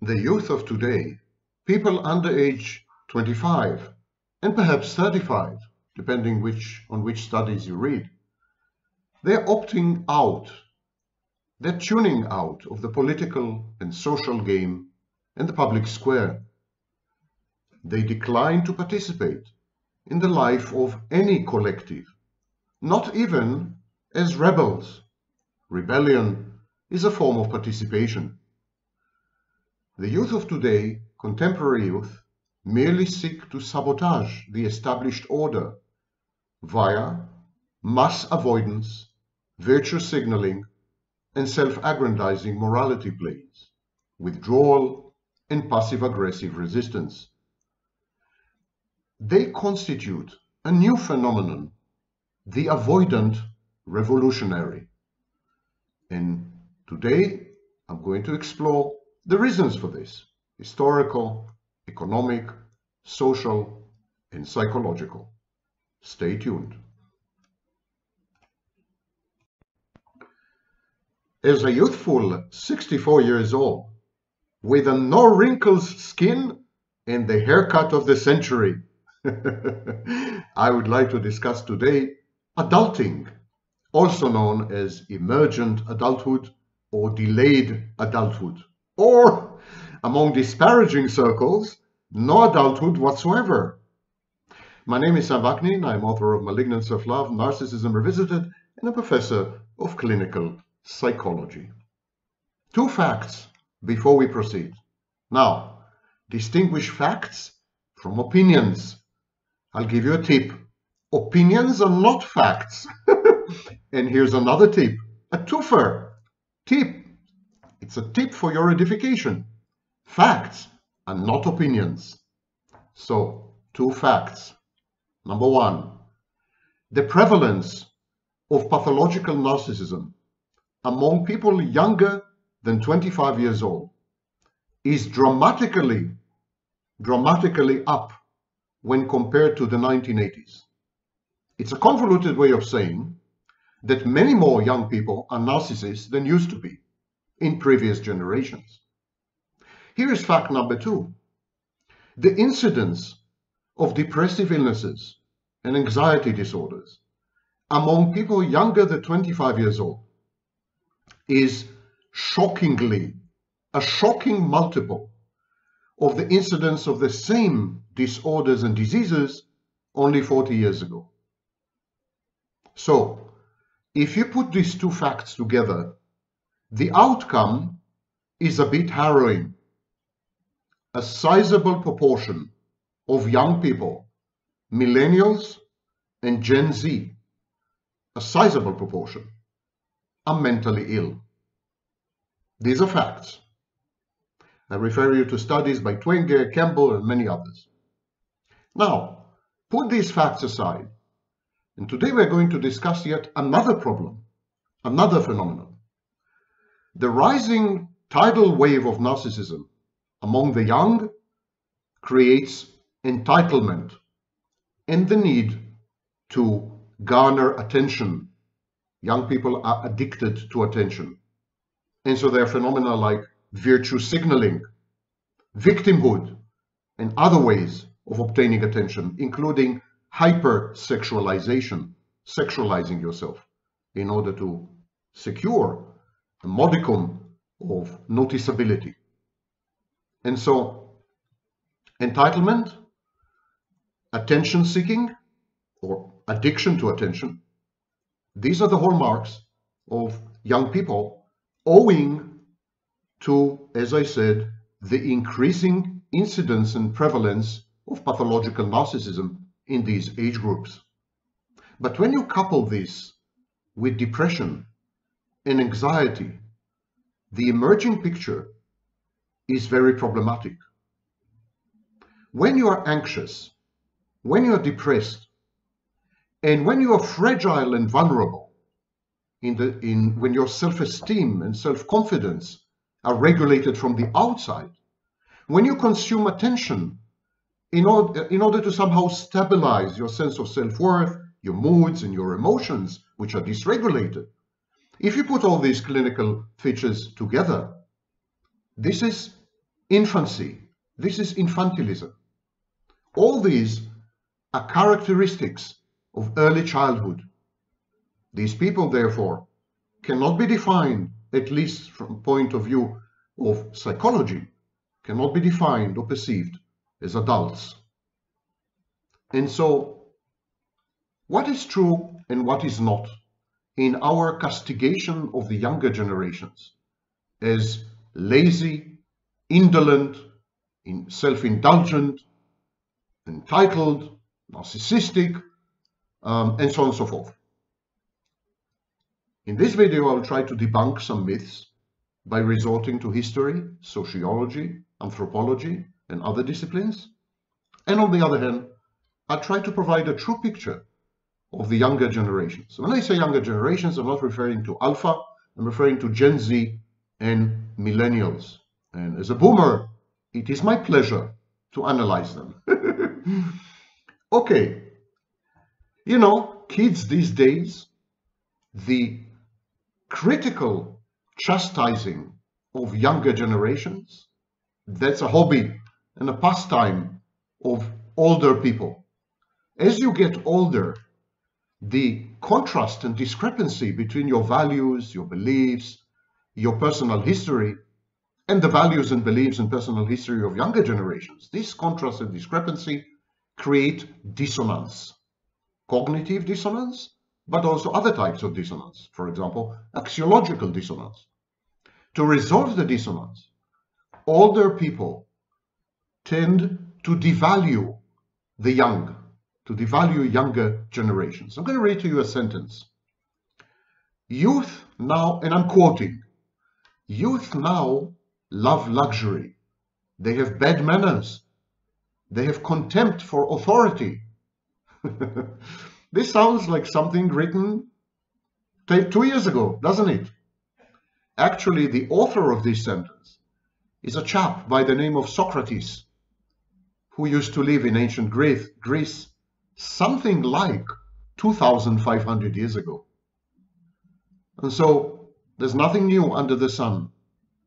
the youth of today, people under age 25 and perhaps 35, depending which, on which studies you read, they're opting out, they're tuning out of the political and social game and the public square. They decline to participate in the life of any collective, not even as rebels. Rebellion is a form of participation. The youth of today, contemporary youth, merely seek to sabotage the established order via mass avoidance, virtue signaling, and self-aggrandizing morality plays, withdrawal, and passive-aggressive resistance. They constitute a new phenomenon, the avoidant revolutionary. And today I'm going to explore the reasons for this, historical, economic, social, and psychological. Stay tuned. As a youthful 64 years old, with a no wrinkles skin and the haircut of the century, I would like to discuss today adulting, also known as emergent adulthood or delayed adulthood, or among disparaging circles, no adulthood whatsoever. My name is Sam Vaknin. I'm author of Malignant Self-Love, Narcissism Revisited, and a professor of clinical psychology. Two facts before we proceed. Now, distinguish facts from opinions. I'll give you a tip. Opinions are not facts. and here's another tip, a twofer. Tip. It's a tip for your edification. Facts and not opinions. So, two facts. Number one, the prevalence of pathological narcissism among people younger than 25 years old is dramatically, dramatically up when compared to the 1980s. It's a convoluted way of saying that many more young people are narcissists than used to be in previous generations. Here is fact number two. The incidence of depressive illnesses and anxiety disorders among people younger than 25 years old is shockingly a shocking multiple of the incidence of the same disorders and diseases only 40 years ago. So, if you put these two facts together, the outcome is a bit harrowing. A sizable proportion of young people, millennials and Gen Z, a sizable proportion, are mentally ill. These are facts. I refer you to studies by Twenge, Campbell, and many others. Now, put these facts aside, and today we're going to discuss yet another problem, another phenomenon. The rising tidal wave of narcissism among the young creates entitlement and the need to garner attention. Young people are addicted to attention. And so there are phenomena like virtue signaling, victimhood, and other ways of obtaining attention, including hypersexualization, sexualizing yourself in order to secure a modicum of noticeability. And so entitlement, attention seeking, or addiction to attention, these are the hallmarks of young people owing to, as I said, the increasing incidence and prevalence of pathological narcissism in these age groups. But when you couple this with depression and anxiety, the emerging picture is very problematic. When you are anxious, when you are depressed, and when you are fragile and vulnerable, in the, in, when your self-esteem and self-confidence are regulated from the outside, when you consume attention in order, in order to somehow stabilize your sense of self-worth, your moods and your emotions, which are dysregulated, if you put all these clinical features together, this is infancy. This is infantilism. All these are characteristics of early childhood. These people, therefore, cannot be defined, at least from point of view of psychology, cannot be defined or perceived as adults. And so, what is true and what is not in our castigation of the younger generations as lazy, indolent, self-indulgent, entitled, narcissistic, um, and so on and so forth. In this video, I'll try to debunk some myths by resorting to history, sociology, anthropology, and other disciplines. And on the other hand, I'll try to provide a true picture of the younger generations. When I say younger generations, I'm not referring to Alpha, I'm referring to Gen Z and Millennials. And as a boomer, it is my pleasure to analyze them. okay, you know, kids these days, the critical chastising of younger generations, that's a hobby and a pastime of older people. As you get older, the contrast and discrepancy between your values, your beliefs, your personal history, and the values and beliefs and personal history of younger generations, this contrast and discrepancy create dissonance. Cognitive dissonance, but also other types of dissonance. For example, axiological dissonance. To resolve the dissonance, older people tend to devalue the young, to devalue younger generations. I'm going to read to you a sentence. Youth now, and I'm quoting, youth now love luxury. They have bad manners. They have contempt for authority. this sounds like something written two years ago, doesn't it? Actually, the author of this sentence is a chap by the name of Socrates, who used to live in ancient Greece, something like 2,500 years ago. And so there's nothing new under the sun.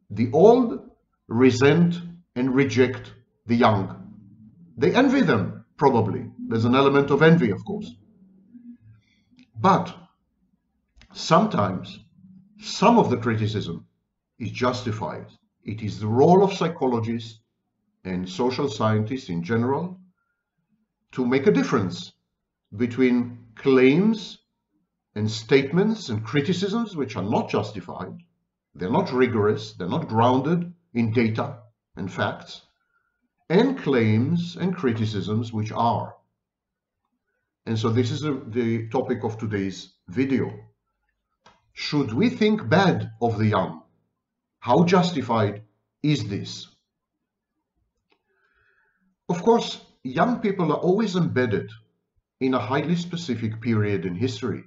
The old resent and reject the young. They envy them, probably. There's an element of envy, of course. But sometimes some of the criticism is justified. It is the role of psychologists and social scientists in general to make a difference between claims and statements and criticisms which are not justified, they're not rigorous, they're not grounded in data and facts, and claims and criticisms which are. And so this is a, the topic of today's video. Should we think bad of the young? How justified is this? Of course, young people are always embedded in a highly specific period in history,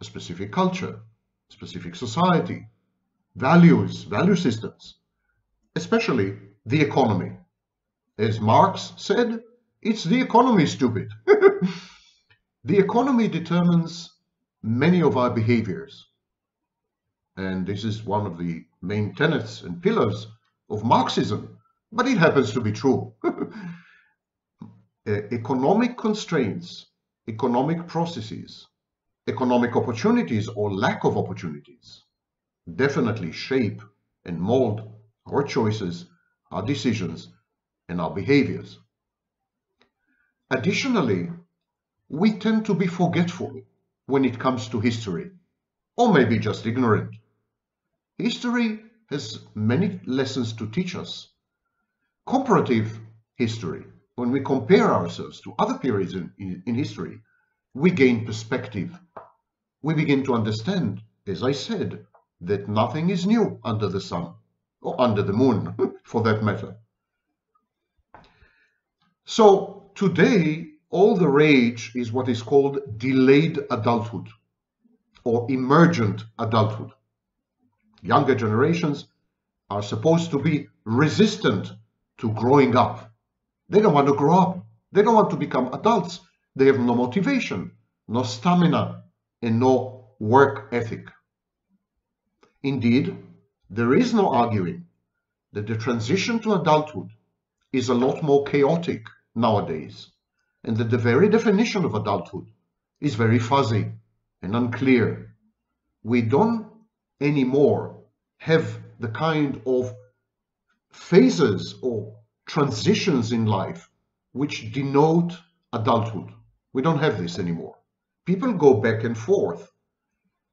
a specific culture, specific society, values, value systems, especially the economy. As Marx said, it's the economy, stupid. the economy determines many of our behaviors. And this is one of the main tenets and pillars of Marxism, but it happens to be true. Uh, economic constraints, economic processes, economic opportunities or lack of opportunities definitely shape and mold our choices, our decisions, and our behaviors. Additionally, we tend to be forgetful when it comes to history, or maybe just ignorant. History has many lessons to teach us. Comparative history, when we compare ourselves to other periods in, in, in history, we gain perspective. We begin to understand, as I said, that nothing is new under the sun, or under the moon, for that matter. So today, all the rage is what is called delayed adulthood or emergent adulthood. Younger generations are supposed to be resistant to growing up. They don't want to grow up. They don't want to become adults. They have no motivation, no stamina, and no work ethic. Indeed, there is no arguing that the transition to adulthood is a lot more chaotic nowadays, and that the very definition of adulthood is very fuzzy and unclear. We don't anymore have the kind of phases or transitions in life which denote adulthood. We don't have this anymore. People go back and forth.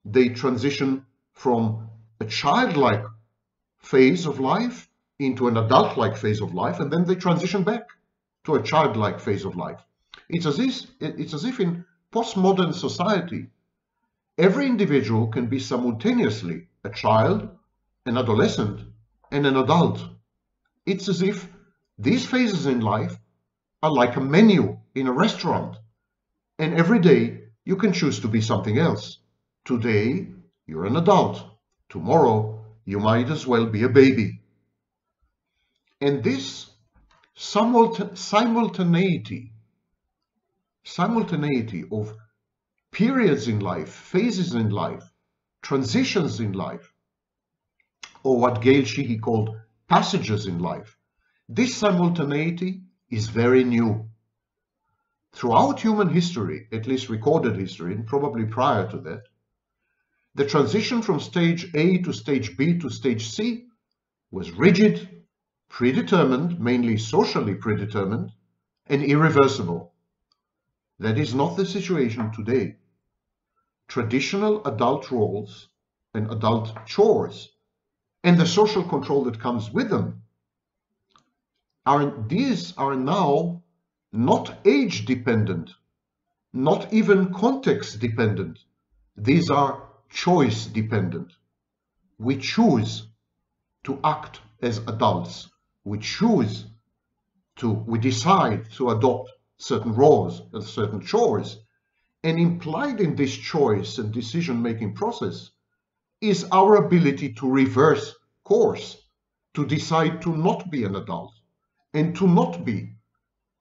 They transition from a childlike phase of life into an adult-like phase of life, and then they transition back to a childlike phase of life. It's as if, it's as if in postmodern society, every individual can be simultaneously a child, an adolescent, and an adult. It's as if these phases in life are like a menu in a restaurant, and every day you can choose to be something else. Today, you're an adult. Tomorrow, you might as well be a baby. And this simultaneity, simultaneity of periods in life, phases in life, transitions in life, or what Gail Sheehy called passages in life, this simultaneity is very new. Throughout human history, at least recorded history, and probably prior to that, the transition from stage A to stage B to stage C was rigid, predetermined, mainly socially predetermined, and irreversible. That is not the situation today. Traditional adult roles and adult chores and the social control that comes with them are these are now not age dependent, not even context dependent. These are choice dependent. We choose to act as adults. We choose to, we decide to adopt certain roles and certain chores. And implied in this choice and decision making process is our ability to reverse course, to decide to not be an adult and to not be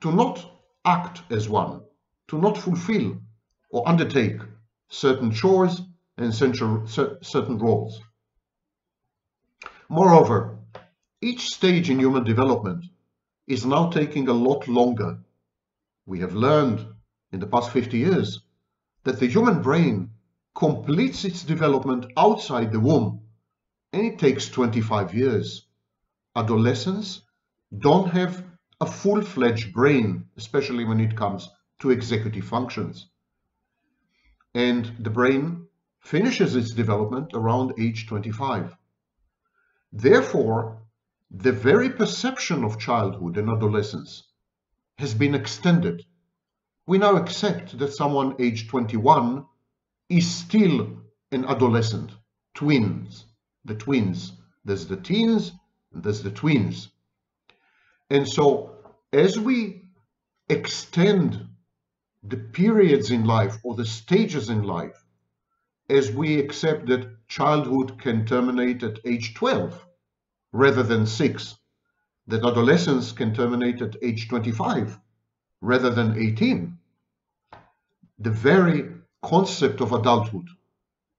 to not act as one, to not fulfill or undertake certain chores and certain roles. Moreover, each stage in human development is now taking a lot longer. We have learned in the past 50 years that the human brain completes its development outside the womb and it takes 25 years. Adolescents don't have a full-fledged brain, especially when it comes to executive functions. And the brain finishes its development around age 25. Therefore, the very perception of childhood and adolescence has been extended. We now accept that someone aged 21 is still an adolescent, twins, the twins. There's the teens, and there's the twins. And so as we extend the periods in life or the stages in life, as we accept that childhood can terminate at age 12 rather than 6, that adolescence can terminate at age 25 rather than 18, the very concept of adulthood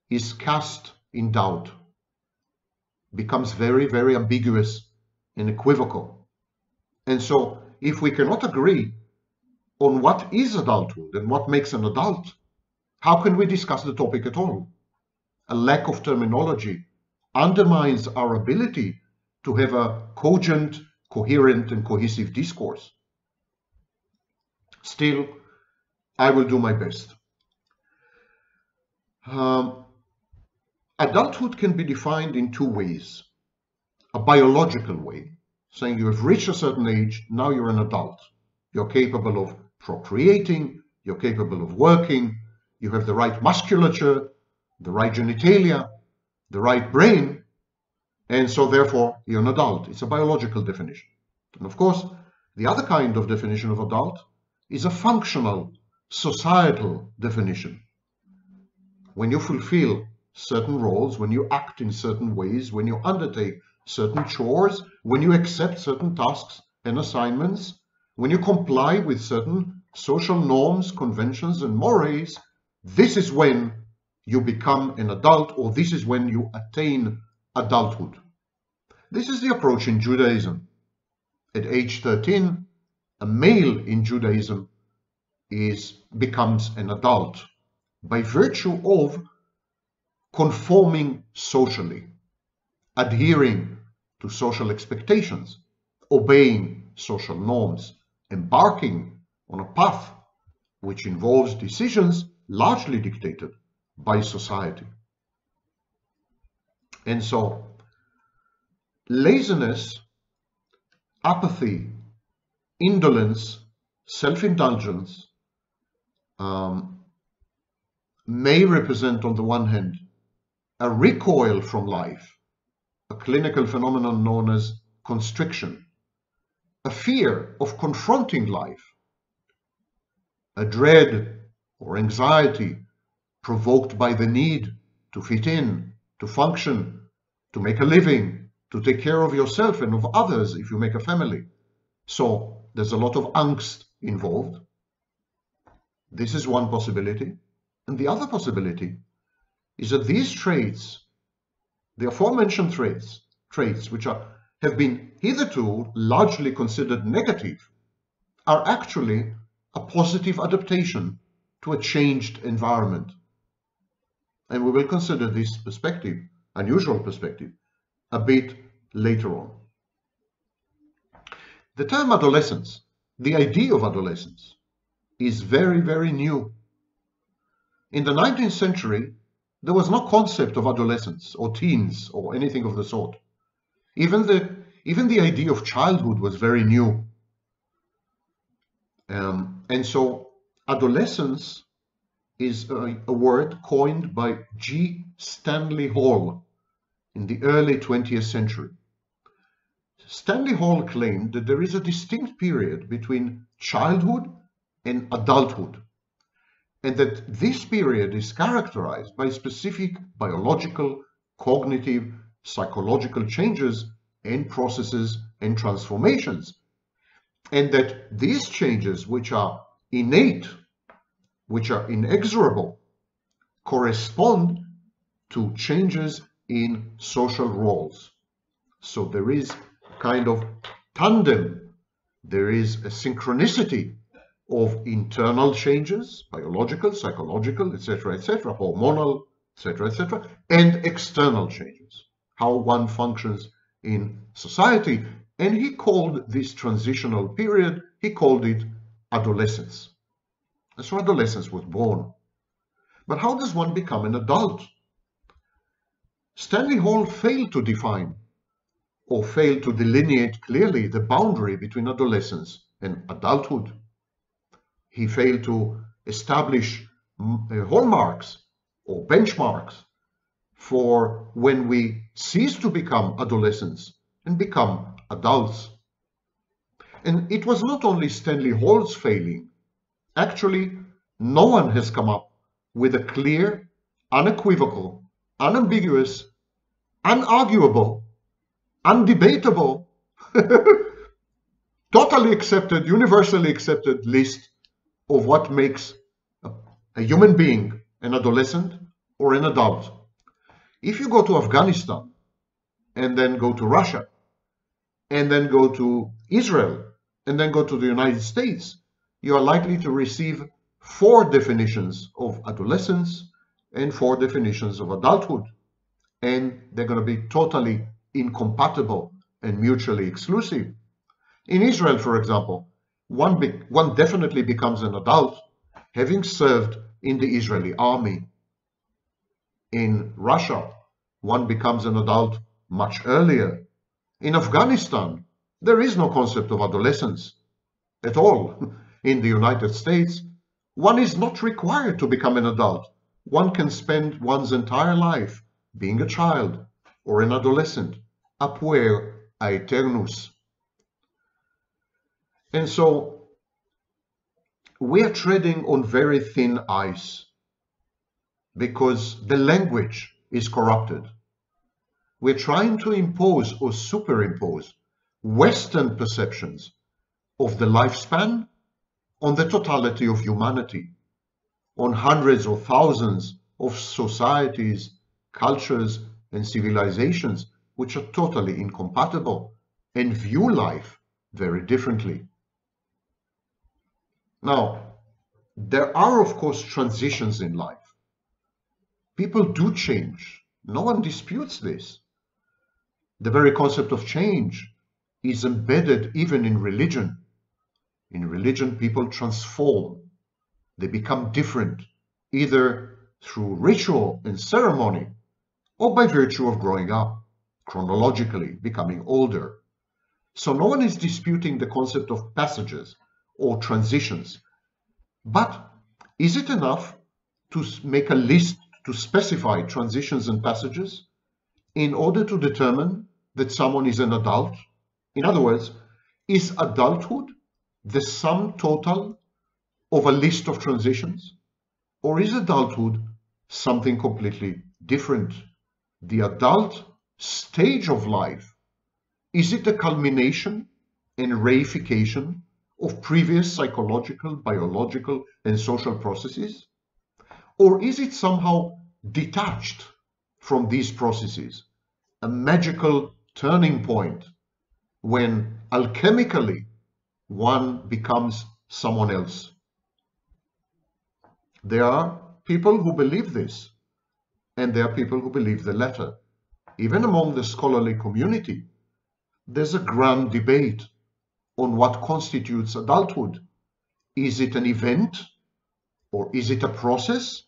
is cast in doubt, becomes very, very ambiguous and equivocal. And so if we cannot agree on what is adulthood and what makes an adult, how can we discuss the topic at all? A lack of terminology undermines our ability to have a cogent, coherent, and cohesive discourse. Still, I will do my best. Um, adulthood can be defined in two ways. A biological way, saying you have reached a certain age, now you're an adult. You're capable of procreating, you're capable of working, you have the right musculature, the right genitalia, the right brain, and so therefore you're an adult. It's a biological definition. And of course, the other kind of definition of adult is a functional, societal definition. When you fulfill certain roles, when you act in certain ways, when you undertake certain chores, when you accept certain tasks and assignments, when you comply with certain social norms, conventions, and mores, this is when you become an adult or this is when you attain adulthood. This is the approach in Judaism. At age 13, a male in Judaism is becomes an adult by virtue of conforming socially, adhering to social expectations, obeying social norms, embarking on a path which involves decisions largely dictated by society. And so, laziness, apathy, indolence, self-indulgence um, may represent, on the one hand, a recoil from life, a clinical phenomenon known as constriction, a fear of confronting life, a dread or anxiety provoked by the need to fit in, to function, to make a living, to take care of yourself and of others if you make a family. So there's a lot of angst involved. This is one possibility. And the other possibility is that these traits, the aforementioned traits, traits which are, have been hitherto largely considered negative, are actually a positive adaptation to a changed environment. And we will consider this perspective, unusual perspective, a bit later on. The term adolescence, the idea of adolescence, is very, very new. In the 19th century, there was no concept of adolescence or teens or anything of the sort. Even the, even the idea of childhood was very new. Um, and so adolescence is a, a word coined by G. Stanley Hall in the early 20th century. Stanley Hall claimed that there is a distinct period between childhood and adulthood, and that this period is characterized by specific biological, cognitive, psychological changes and processes and transformations, and that these changes, which are innate, which are inexorable, correspond to changes in social roles. So there is kind of tandem, there is a synchronicity of internal changes, biological, psychological, etc., etc., hormonal, etc., etc., and external changes, how one functions in society. And he called this transitional period, he called it adolescence. And so adolescence was born. But how does one become an adult? Stanley Hall failed to define or failed to delineate clearly the boundary between adolescence and adulthood. He failed to establish uh, hallmarks or benchmarks for when we cease to become adolescents and become adults. And it was not only Stanley Hall's failing. Actually, no one has come up with a clear, unequivocal, unambiguous, unarguable, undebatable, totally accepted, universally accepted list of what makes a, a human being an adolescent or an adult. If you go to Afghanistan and then go to Russia and then go to Israel and then go to the United States, you are likely to receive four definitions of adolescence and four definitions of adulthood. And they're going to be totally incompatible and mutually exclusive. In Israel, for example, one, be one definitely becomes an adult having served in the Israeli army. In Russia, one becomes an adult much earlier. In Afghanistan, there is no concept of adolescence at all. In the United States, one is not required to become an adult. One can spend one's entire life being a child or an adolescent, puer aeternus. And so we are treading on very thin ice because the language is corrupted. We're trying to impose or superimpose Western perceptions of the lifespan on the totality of humanity, on hundreds or thousands of societies, cultures, and civilizations which are totally incompatible and view life very differently. Now, there are, of course, transitions in life. People do change. No one disputes this. The very concept of change is embedded even in religion. In religion, people transform. They become different, either through ritual and ceremony or by virtue of growing up, chronologically becoming older. So no one is disputing the concept of passages or transitions. But is it enough to make a list to specify transitions and passages in order to determine that someone is an adult? In other words, is adulthood the sum total of a list of transitions? Or is adulthood something completely different? The adult stage of life, is it a culmination and reification of previous psychological, biological, and social processes? Or is it somehow detached from these processes, a magical turning point when alchemically one becomes someone else? There are people who believe this, and there are people who believe the latter. Even among the scholarly community, there's a grand debate on what constitutes adulthood. Is it an event or is it a process?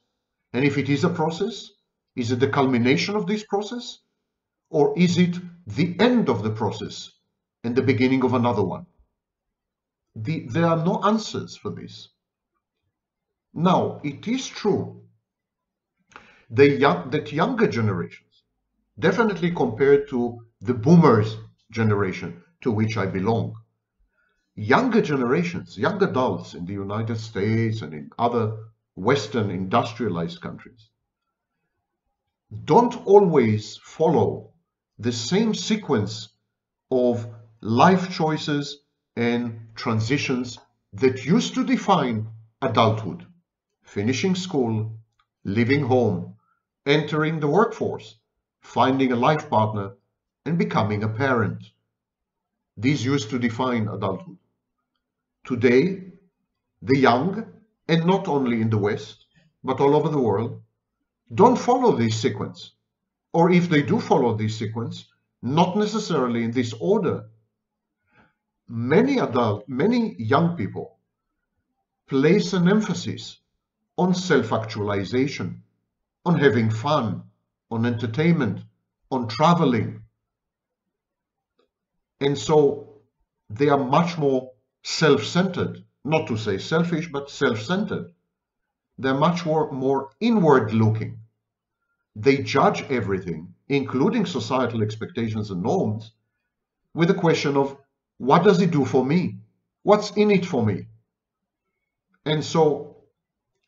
And if it is a process, is it the culmination of this process? Or is it the end of the process and the beginning of another one? The, there are no answers for this. Now, it is true young, that younger generations, definitely compared to the boomers generation to which I belong, younger generations, young adults in the United States and in other Western industrialized countries, don't always follow the same sequence of life choices and transitions that used to define adulthood. Finishing school, leaving home, entering the workforce, finding a life partner, and becoming a parent. These used to define adulthood. Today, the young, and not only in the West, but all over the world, don't follow this sequence. Or if they do follow this sequence, not necessarily in this order. Many adult, many young people place an emphasis on self-actualization, on having fun, on entertainment, on traveling. And so they are much more self-centered, not to say selfish, but self-centered. They're much more, more inward looking. They judge everything, including societal expectations and norms, with the question of what does it do for me? What's in it for me? And so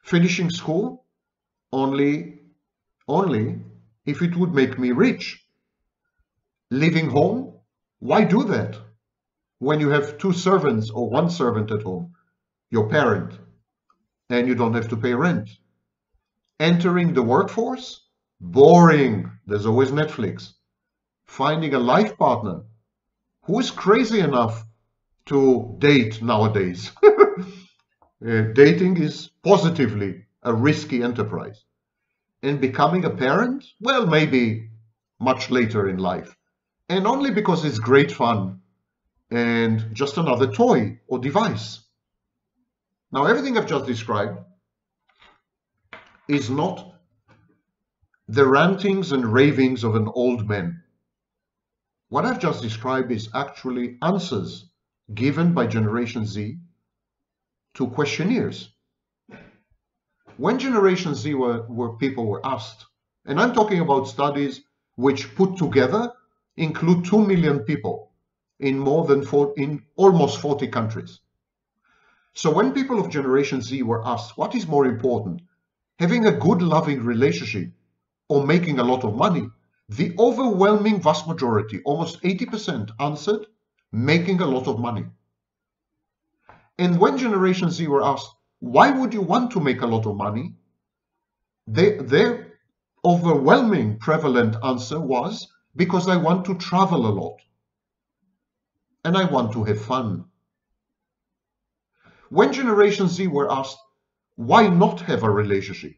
finishing school only only if it would make me rich. Leaving home, why do that? When you have two servants or one servant at home, your parent, and you don't have to pay rent. Entering the workforce, boring, there's always Netflix. Finding a life partner, who is crazy enough to date nowadays? uh, dating is positively a risky enterprise in becoming a parent? Well, maybe much later in life. And only because it's great fun and just another toy or device. Now, everything I've just described is not the rantings and ravings of an old man. What I've just described is actually answers given by Generation Z to questionnaires when Generation Z were, were people were asked, and I'm talking about studies which put together include 2 million people in more than four, in almost 40 countries. So when people of Generation Z were asked, what is more important, having a good loving relationship or making a lot of money, the overwhelming vast majority, almost 80% answered making a lot of money. And when Generation Z were asked, why would you want to make a lot of money? They, their overwhelming prevalent answer was because I want to travel a lot and I want to have fun. When Generation Z were asked, why not have a relationship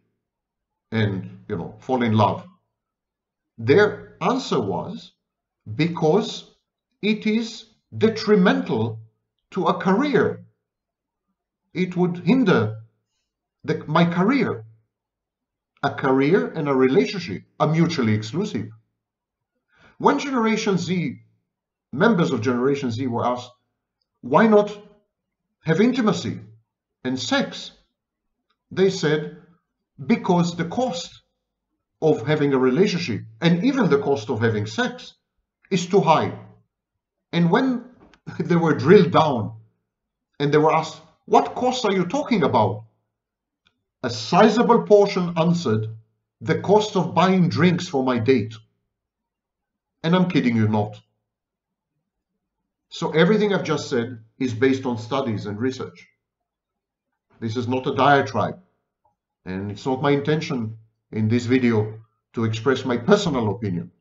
and, you know, fall in love? Their answer was because it is detrimental to a career. It would hinder the, my career. A career and a relationship are mutually exclusive. When Generation Z, members of Generation Z were asked, why not have intimacy and sex? They said, because the cost of having a relationship and even the cost of having sex is too high. And when they were drilled down and they were asked, what costs are you talking about? A sizable portion answered, the cost of buying drinks for my date. And I'm kidding you not. So everything I've just said is based on studies and research. This is not a diatribe. And it's not my intention in this video to express my personal opinion,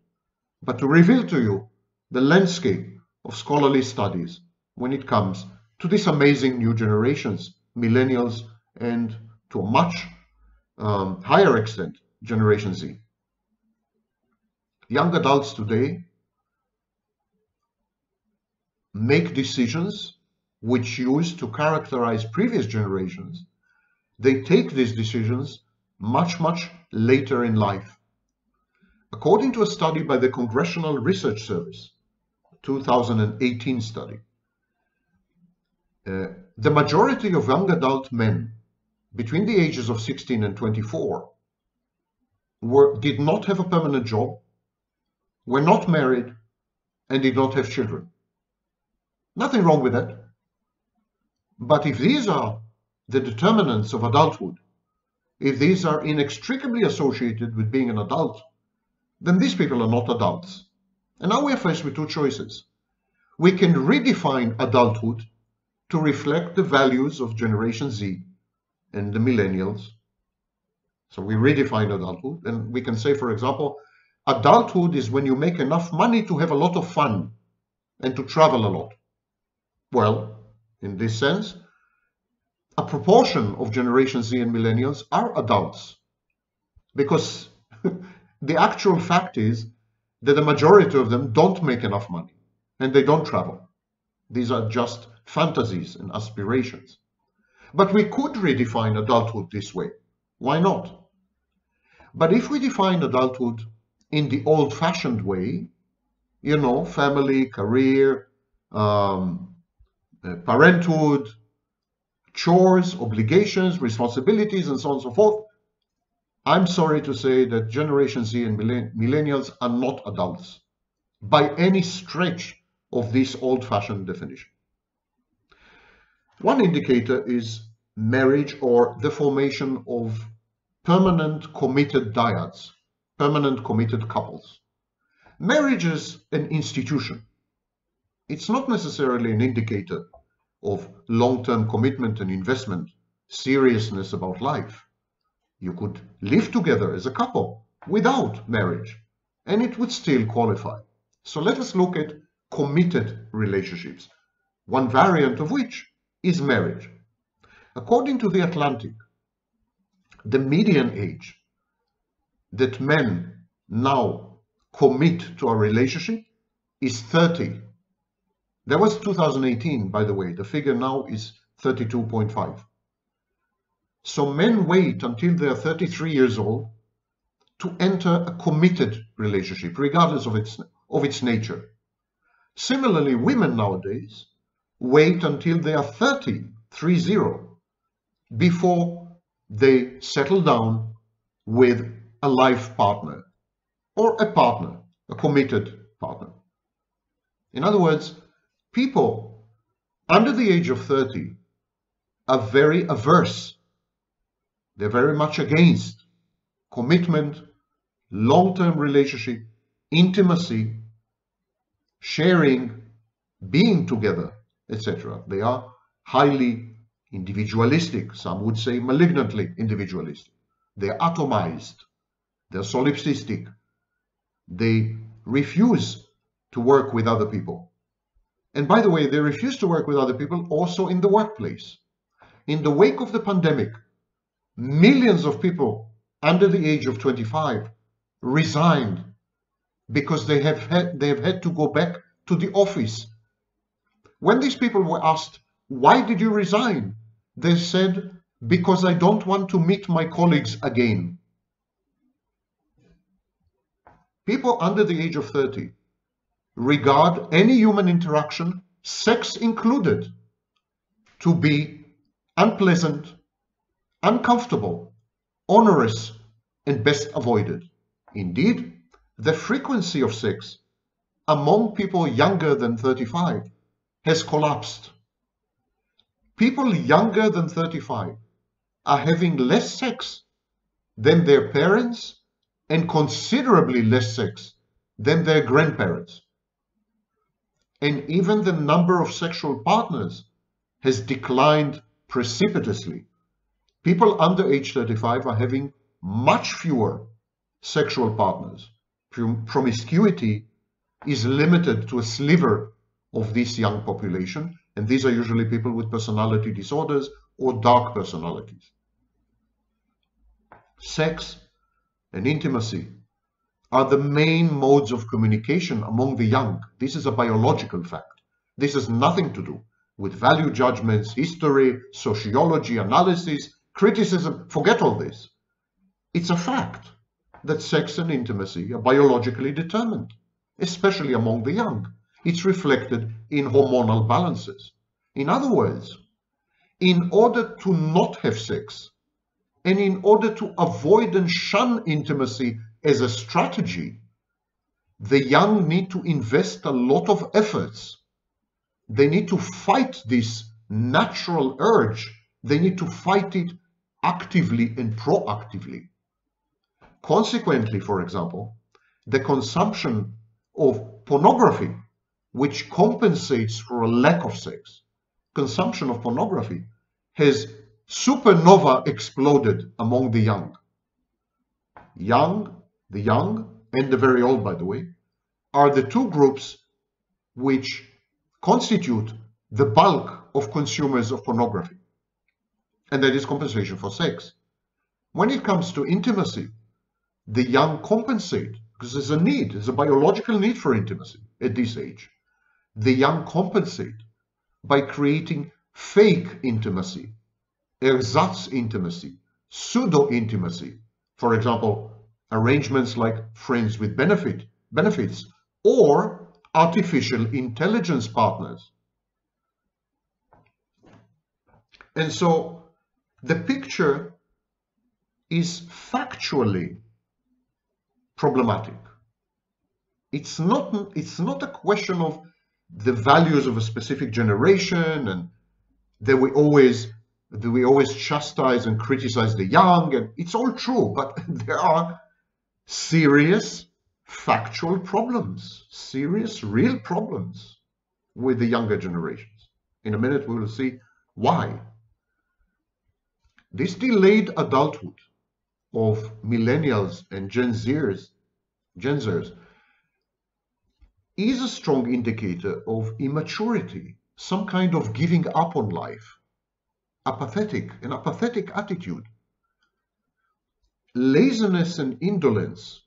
but to reveal to you the landscape of scholarly studies when it comes to these amazing new generations, millennials, and to a much um, higher extent, Generation Z. Young adults today make decisions which used to characterize previous generations. They take these decisions much, much later in life. According to a study by the Congressional Research Service, 2018 study, uh, the majority of young adult men between the ages of 16 and 24 were, did not have a permanent job, were not married, and did not have children. Nothing wrong with that. But if these are the determinants of adulthood, if these are inextricably associated with being an adult, then these people are not adults. And now we're faced with two choices. We can redefine adulthood to reflect the values of Generation Z and the millennials. So we redefine adulthood and we can say, for example, adulthood is when you make enough money to have a lot of fun and to travel a lot. Well, in this sense, a proportion of Generation Z and millennials are adults because the actual fact is that the majority of them don't make enough money and they don't travel. These are just fantasies and aspirations. But we could redefine adulthood this way. Why not? But if we define adulthood in the old-fashioned way, you know, family, career, um, Uh, parenthood, chores, obligations, responsibilities, and so on and so forth, I'm sorry to say that Generation Z and millennials are not adults by any stretch of this old-fashioned definition. One indicator is marriage or the formation of permanent committed dyads, permanent committed couples. Marriage is an institution. It's not necessarily an indicator of long-term commitment and investment, seriousness about life. You could live together as a couple without marriage, and it would still qualify. So let us look at committed relationships, one variant of which is marriage. According to The Atlantic, the median age that men now commit to a relationship is 30 that was 2018, by the way. The figure now is 32.5. So men wait until they are 33 years old to enter a committed relationship, regardless of its, of its nature. Similarly, women nowadays wait until they are 30, 30, before they settle down with a life partner or a partner, a committed partner. In other words, people under the age of 30 are very averse. They're very much against commitment, long-term relationship, intimacy, sharing, being together, etc. They are highly individualistic. Some would say malignantly individualistic. They're atomized. They're solipsistic. They refuse to work with other people. And by the way, they refuse to work with other people also in the workplace. In the wake of the pandemic, millions of people under the age of 25 resigned because they have had, they have had to go back to the office. When these people were asked, why did you resign? They said, because I don't want to meet my colleagues again. People under the age of 30 regard any human interaction, sex included, to be unpleasant, uncomfortable, onerous, and best avoided. Indeed, the frequency of sex among people younger than 35 has collapsed. People younger than 35 are having less sex than their parents and considerably less sex than their grandparents. And even the number of sexual partners has declined precipitously. People under age 35 are having much fewer sexual partners. Promiscuity is limited to a sliver of this young population, and these are usually people with personality disorders or dark personalities. Sex and intimacy are the main modes of communication among the young. This is a biological fact. This has nothing to do with value judgments, history, sociology, analysis, criticism. Forget all this. It's a fact that sex and intimacy are biologically determined, especially among the young. It's reflected in hormonal balances. In other words, in order to not have sex, and in order to avoid and shun intimacy as a strategy, the young need to invest a lot of efforts. They need to fight this natural urge. They need to fight it actively and proactively. Consequently, for example, the consumption of pornography, which compensates for a lack of sex, consumption of pornography has supernova exploded among the young. Young, the young, and the very old, by the way, are the two groups which constitute the bulk of consumers of pornography. And that is compensation for sex. When it comes to intimacy, the young compensate because there's a need, there's a biological need for intimacy at this age. The young compensate by creating fake intimacy ersatz intimacy, pseudo intimacy, for example, arrangements like friends with benefit, benefits, or artificial intelligence partners. And so the picture is factually problematic. It's not, it's not a question of the values of a specific generation and that we always do we always chastise and criticize the young? And it's all true, but there are serious factual problems, serious real problems with the younger generations. In a minute, we will see why. This delayed adulthood of millennials and Gen Zers, Gen Zers is a strong indicator of immaturity, some kind of giving up on life apathetic, an apathetic attitude. Laziness and indolence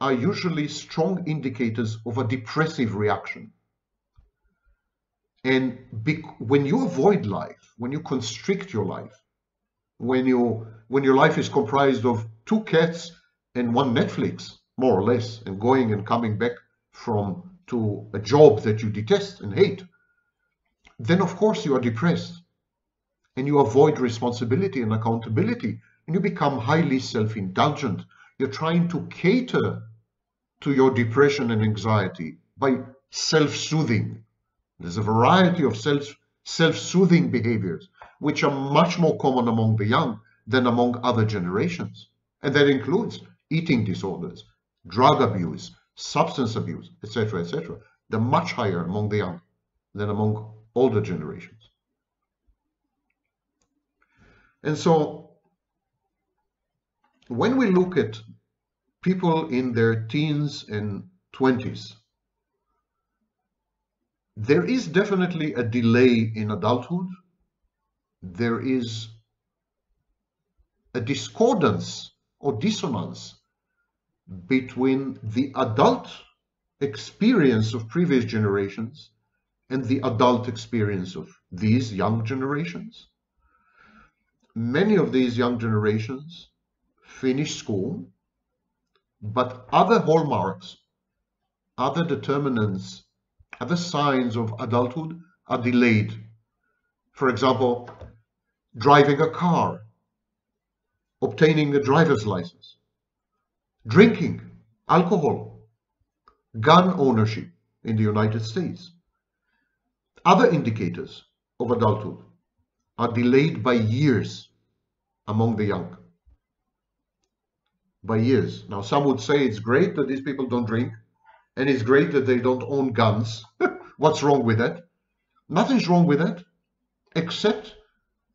are usually strong indicators of a depressive reaction. And when you avoid life, when you constrict your life, when you when your life is comprised of two cats and one Netflix, more or less, and going and coming back from to a job that you detest and hate, then of course you are depressed and you avoid responsibility and accountability you become highly self-indulgent. You're trying to cater to your depression and anxiety by self-soothing. There's a variety of self, self-soothing behaviors which are much more common among the young than among other generations. And that includes eating disorders, drug abuse, substance abuse, etc., etc. They're much higher among the young than among older generations. And so when we look at people in their teens and 20s. There is definitely a delay in adulthood. There is a discordance or dissonance between the adult experience of previous generations and the adult experience of these young generations. Many of these young generations finish school, but other hallmarks, other determinants, other signs of adulthood are delayed. For example, driving a car, obtaining a driver's license, drinking alcohol, gun ownership in the United States. Other indicators of adulthood are delayed by years among the young. By years. Now, some would say it's great that these people don't drink, and it's great that they don't own guns. What's wrong with that? Nothing's wrong with that, except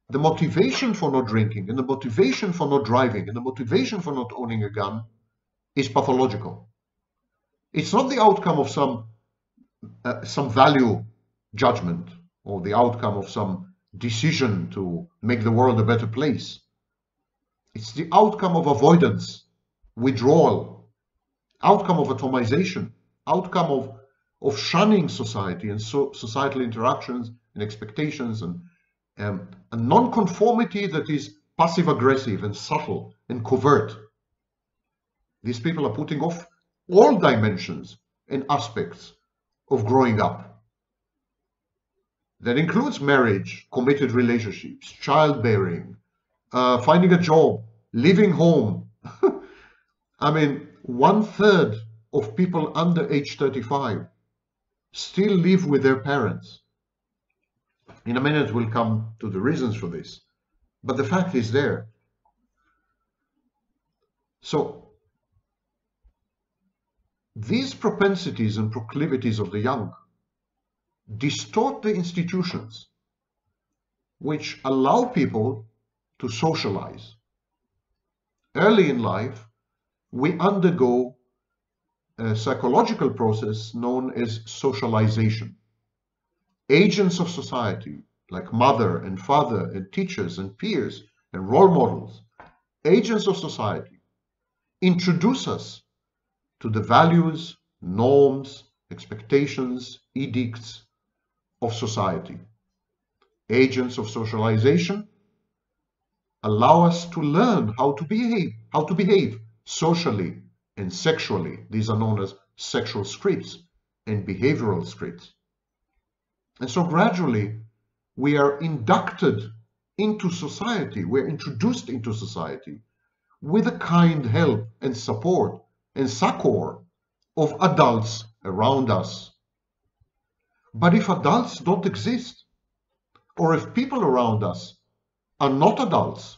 the motivation for not drinking, and the motivation for not driving, and the motivation for not owning a gun is pathological. It's not the outcome of some uh, some value judgment or the outcome of some decision to make the world a better place. It's the outcome of avoidance, withdrawal, outcome of atomization, outcome of, of shunning society and so, societal interactions and expectations and um, a non-conformity that is passive-aggressive and subtle and covert. These people are putting off all dimensions and aspects of growing up. That includes marriage, committed relationships, childbearing, uh, finding a job, leaving home. I mean, one third of people under age 35 still live with their parents. In a minute, we'll come to the reasons for this. But the fact is there. So, these propensities and proclivities of the young distort the institutions which allow people to socialize. Early in life, we undergo a psychological process known as socialization. Agents of society, like mother and father and teachers and peers and role models, agents of society, introduce us to the values, norms, expectations, edicts of society. Agents of socialization allow us to learn how to behave, how to behave socially and sexually. These are known as sexual scripts and behavioral scripts. And so gradually we are inducted into society, we're introduced into society with a kind help and support and succor of adults around us. But if adults don't exist, or if people around us are not adults,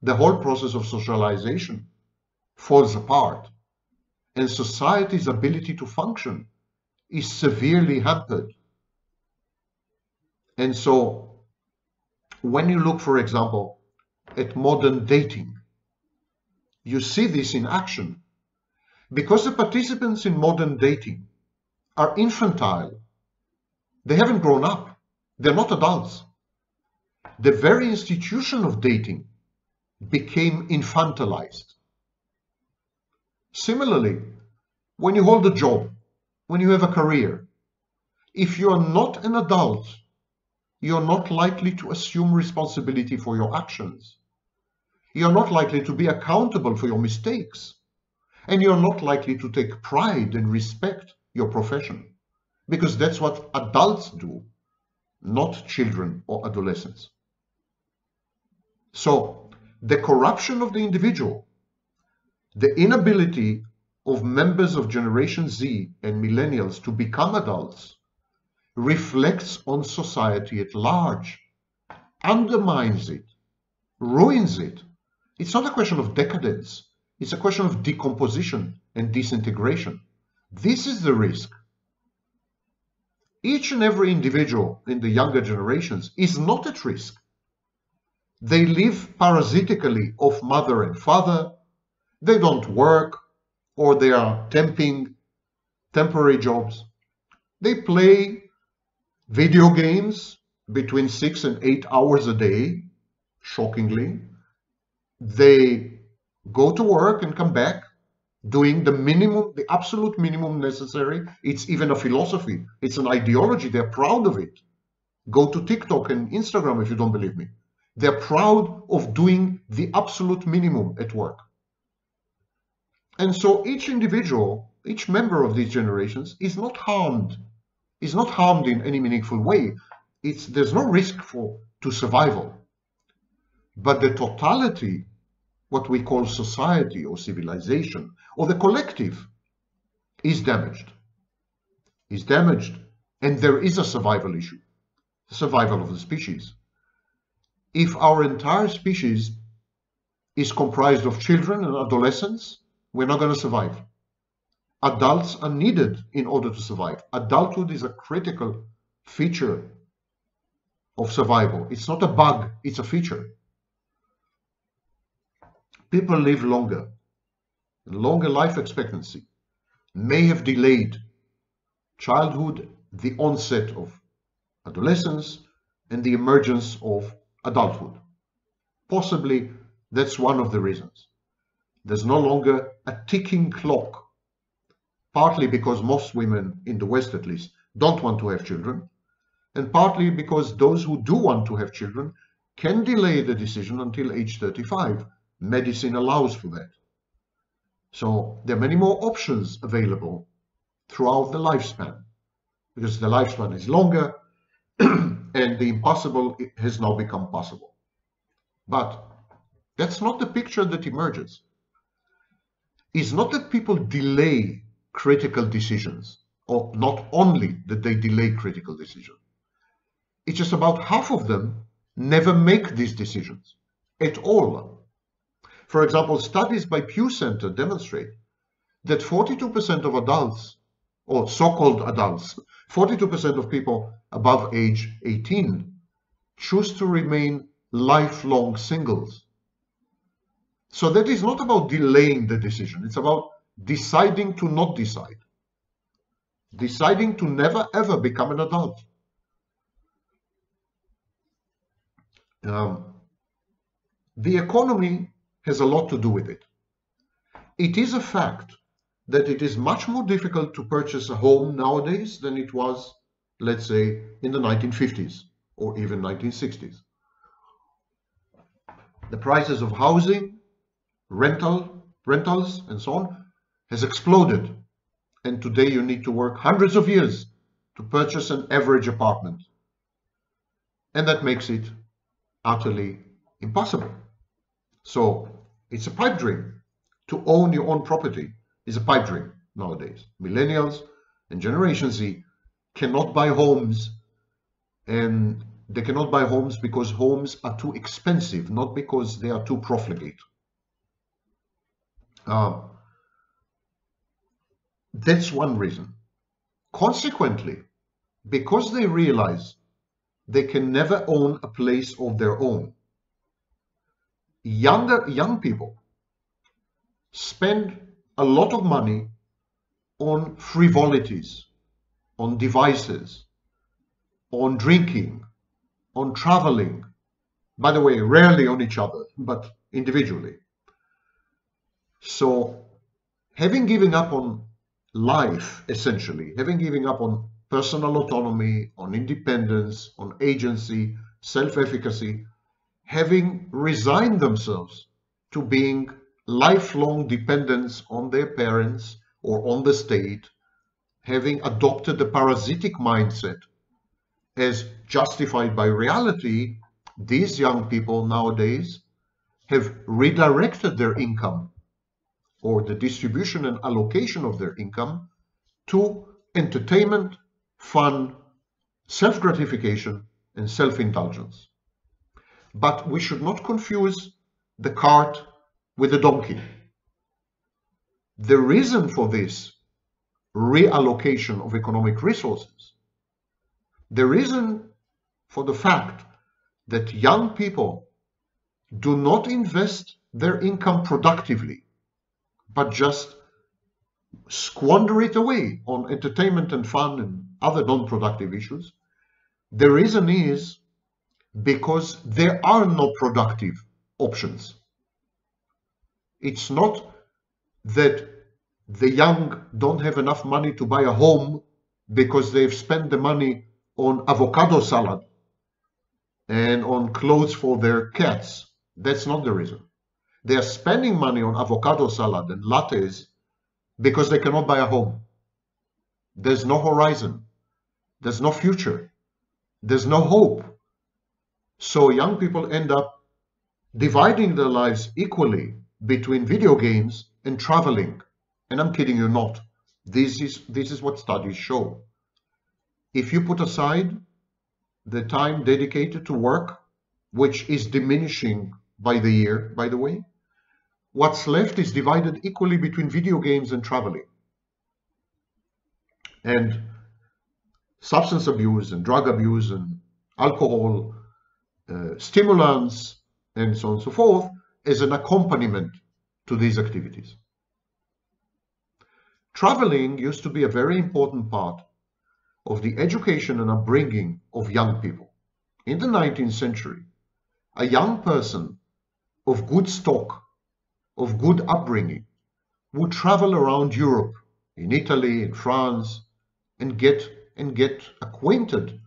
the whole process of socialization falls apart, and society's ability to function is severely hampered. And so, when you look, for example, at modern dating, you see this in action. Because the participants in modern dating are infantile, they haven't grown up, they're not adults. The very institution of dating became infantilized. Similarly, when you hold a job, when you have a career, if you're not an adult, you're not likely to assume responsibility for your actions. You're not likely to be accountable for your mistakes. And you're not likely to take pride and respect your profession. Because that's what adults do, not children or adolescents. So, the corruption of the individual the inability of members of Generation Z and millennials to become adults reflects on society at large, undermines it, ruins it. It's not a question of decadence, it's a question of decomposition and disintegration. This is the risk. Each and every individual in the younger generations is not at risk. They live parasitically off mother and father, they don't work, or they are temping, temporary jobs. They play video games between six and eight hours a day, shockingly. They go to work and come back doing the minimum, the absolute minimum necessary. It's even a philosophy, it's an ideology. They're proud of it. Go to TikTok and Instagram if you don't believe me. They're proud of doing the absolute minimum at work. And so each individual, each member of these generations is not harmed, is not harmed in any meaningful way. It's, there's no risk for to survival. But the totality, what we call society or civilization, or the collective, is damaged. Is damaged. And there is a survival issue, the survival of the species if our entire species is comprised of children and adolescents, we're not going to survive. Adults are needed in order to survive. Adulthood is a critical feature of survival. It's not a bug, it's a feature. People live longer. Longer life expectancy may have delayed childhood, the onset of adolescence, and the emergence of adulthood. Possibly that's one of the reasons. There's no longer a ticking clock, partly because most women, in the West at least, don't want to have children, and partly because those who do want to have children can delay the decision until age 35. Medicine allows for that. So there are many more options available throughout the lifespan because the lifespan is longer and the impossible has now become possible. But that's not the picture that emerges. It's not that people delay critical decisions, or not only that they delay critical decisions. It's just about half of them never make these decisions at all. For example, studies by Pew Center demonstrate that 42% of adults, or so-called adults, 42% of people above age 18 choose to remain lifelong singles. So that is not about delaying the decision, it's about deciding to not decide, deciding to never ever become an adult. Um, the economy has a lot to do with it. It is a fact that it is much more difficult to purchase a home nowadays than it was, let's say, in the 1950s or even 1960s. The prices of housing, rental, rentals, and so on has exploded. And today you need to work hundreds of years to purchase an average apartment. And that makes it utterly impossible. So it's a pipe dream to own your own property is a pipe dream nowadays. Millennials and Generation Z cannot buy homes and they cannot buy homes because homes are too expensive, not because they are too profligate. Uh, that's one reason. Consequently, because they realize they can never own a place of their own, younger young people spend a lot of money on frivolities, on devices, on drinking, on traveling. By the way, rarely on each other, but individually. So, having given up on life, essentially, having given up on personal autonomy, on independence, on agency, self efficacy, having resigned themselves to being lifelong dependence on their parents or on the state, having adopted the parasitic mindset as justified by reality, these young people nowadays have redirected their income or the distribution and allocation of their income to entertainment, fun, self gratification, and self indulgence. But we should not confuse the cart with the donkey. The reason for this reallocation of economic resources, the reason for the fact that young people do not invest their income productively, but just squander it away on entertainment and fun and other non-productive issues. The reason is because there are no productive options. It's not that the young don't have enough money to buy a home because they've spent the money on avocado salad and on clothes for their cats. That's not the reason. They are spending money on avocado salad and lattes because they cannot buy a home. There's no horizon. There's no future. There's no hope. So young people end up dividing their lives equally between video games and traveling. And I'm kidding you not. This is, this is what studies show. If you put aside the time dedicated to work, which is diminishing by the year, by the way, what's left is divided equally between video games and traveling. And substance abuse and drug abuse and alcohol, uh, stimulants, and so on and so forth, as an accompaniment to these activities. Traveling used to be a very important part of the education and upbringing of young people. In the 19th century, a young person of good stock, of good upbringing, would travel around Europe, in Italy, in France, and get and get acquainted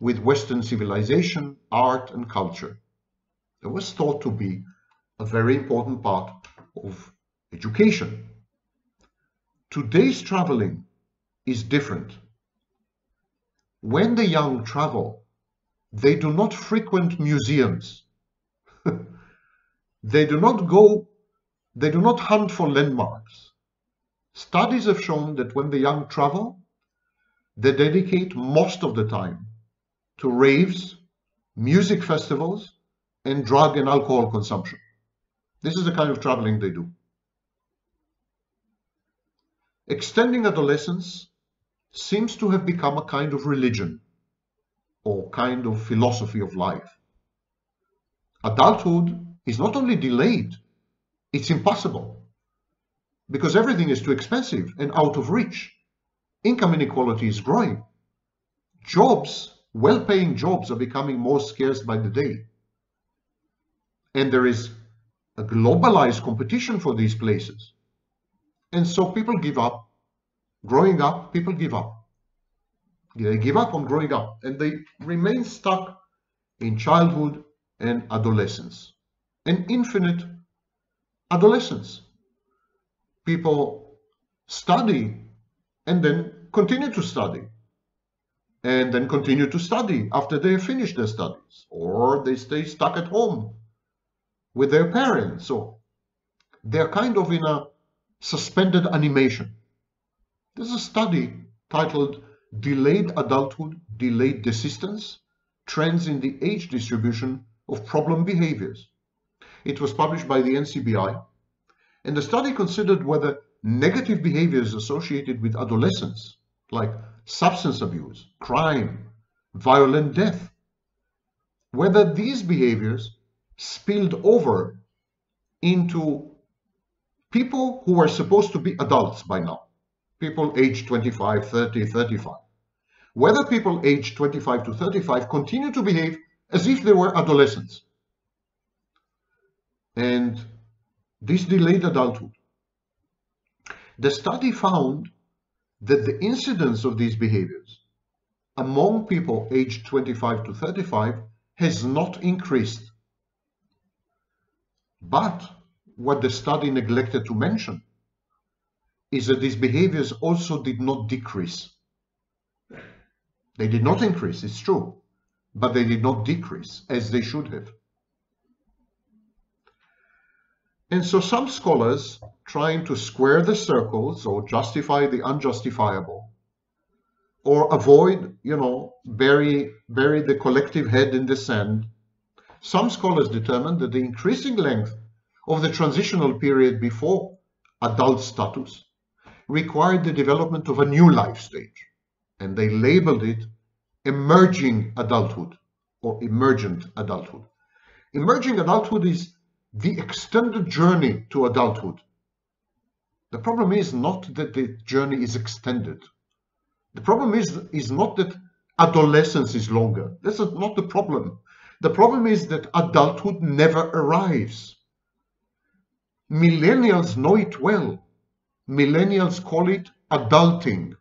with Western civilization, art, and culture. It was thought to be a very important part of education. Today's traveling is different. When the young travel, they do not frequent museums. they do not go, they do not hunt for landmarks. Studies have shown that when the young travel, they dedicate most of the time to raves, music festivals, and drug and alcohol consumption. This is the kind of traveling they do. Extending adolescence seems to have become a kind of religion or kind of philosophy of life. Adulthood is not only delayed, it's impossible because everything is too expensive and out of reach. Income inequality is growing. Jobs, well-paying jobs are becoming more scarce by the day. And there is a globalized competition for these places. And so people give up. Growing up, people give up. They give up on growing up and they remain stuck in childhood and adolescence. An infinite adolescence. People study and then continue to study. And then continue to study after they finish their studies. Or they stay stuck at home with their parents. So they're kind of in a suspended animation. There's a study titled delayed adulthood delayed desistance trends in the age distribution of problem behaviors it was published by the ncbi and the study considered whether negative behaviors associated with adolescence, like substance abuse, crime, violent death, whether these behaviors spilled over into people who are supposed to be adults by now, people aged 25, 30, 35. Whether people aged 25 to 35 continue to behave as if they were adolescents. And this delayed adulthood the study found that the incidence of these behaviors among people aged 25 to 35 has not increased. But what the study neglected to mention is that these behaviors also did not decrease. They did not increase, it's true, but they did not decrease as they should have. And so some scholars trying to square the circles or justify the unjustifiable or avoid, you know, bury, bury the collective head in the sand, some scholars determined that the increasing length of the transitional period before adult status required the development of a new life stage, and they labeled it emerging adulthood or emergent adulthood. Emerging adulthood is the extended journey to adulthood The problem is not that the journey is extended. The problem is, is not that adolescence is longer. That's not the problem. The problem is that adulthood never arrives. Millennials know it well. Millennials call it adulting.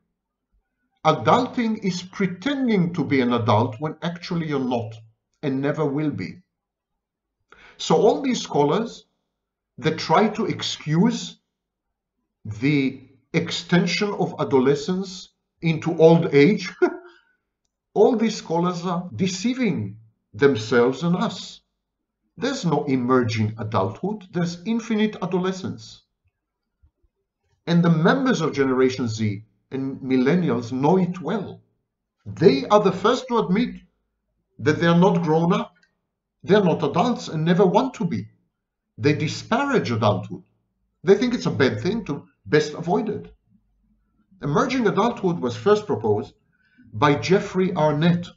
Adulting is pretending to be an adult when actually you're not and never will be. So all these scholars that try to excuse the extension of adolescence into old age, all these scholars are deceiving themselves and us. There's no emerging adulthood, there's infinite adolescence. And the members of Generation Z and millennials know it well. They are the first to admit that they are not grown up. They're not adults and never want to be. They disparage adulthood. They think it's a bad thing to best avoid it. Emerging adulthood was first proposed by Jeffrey Arnett,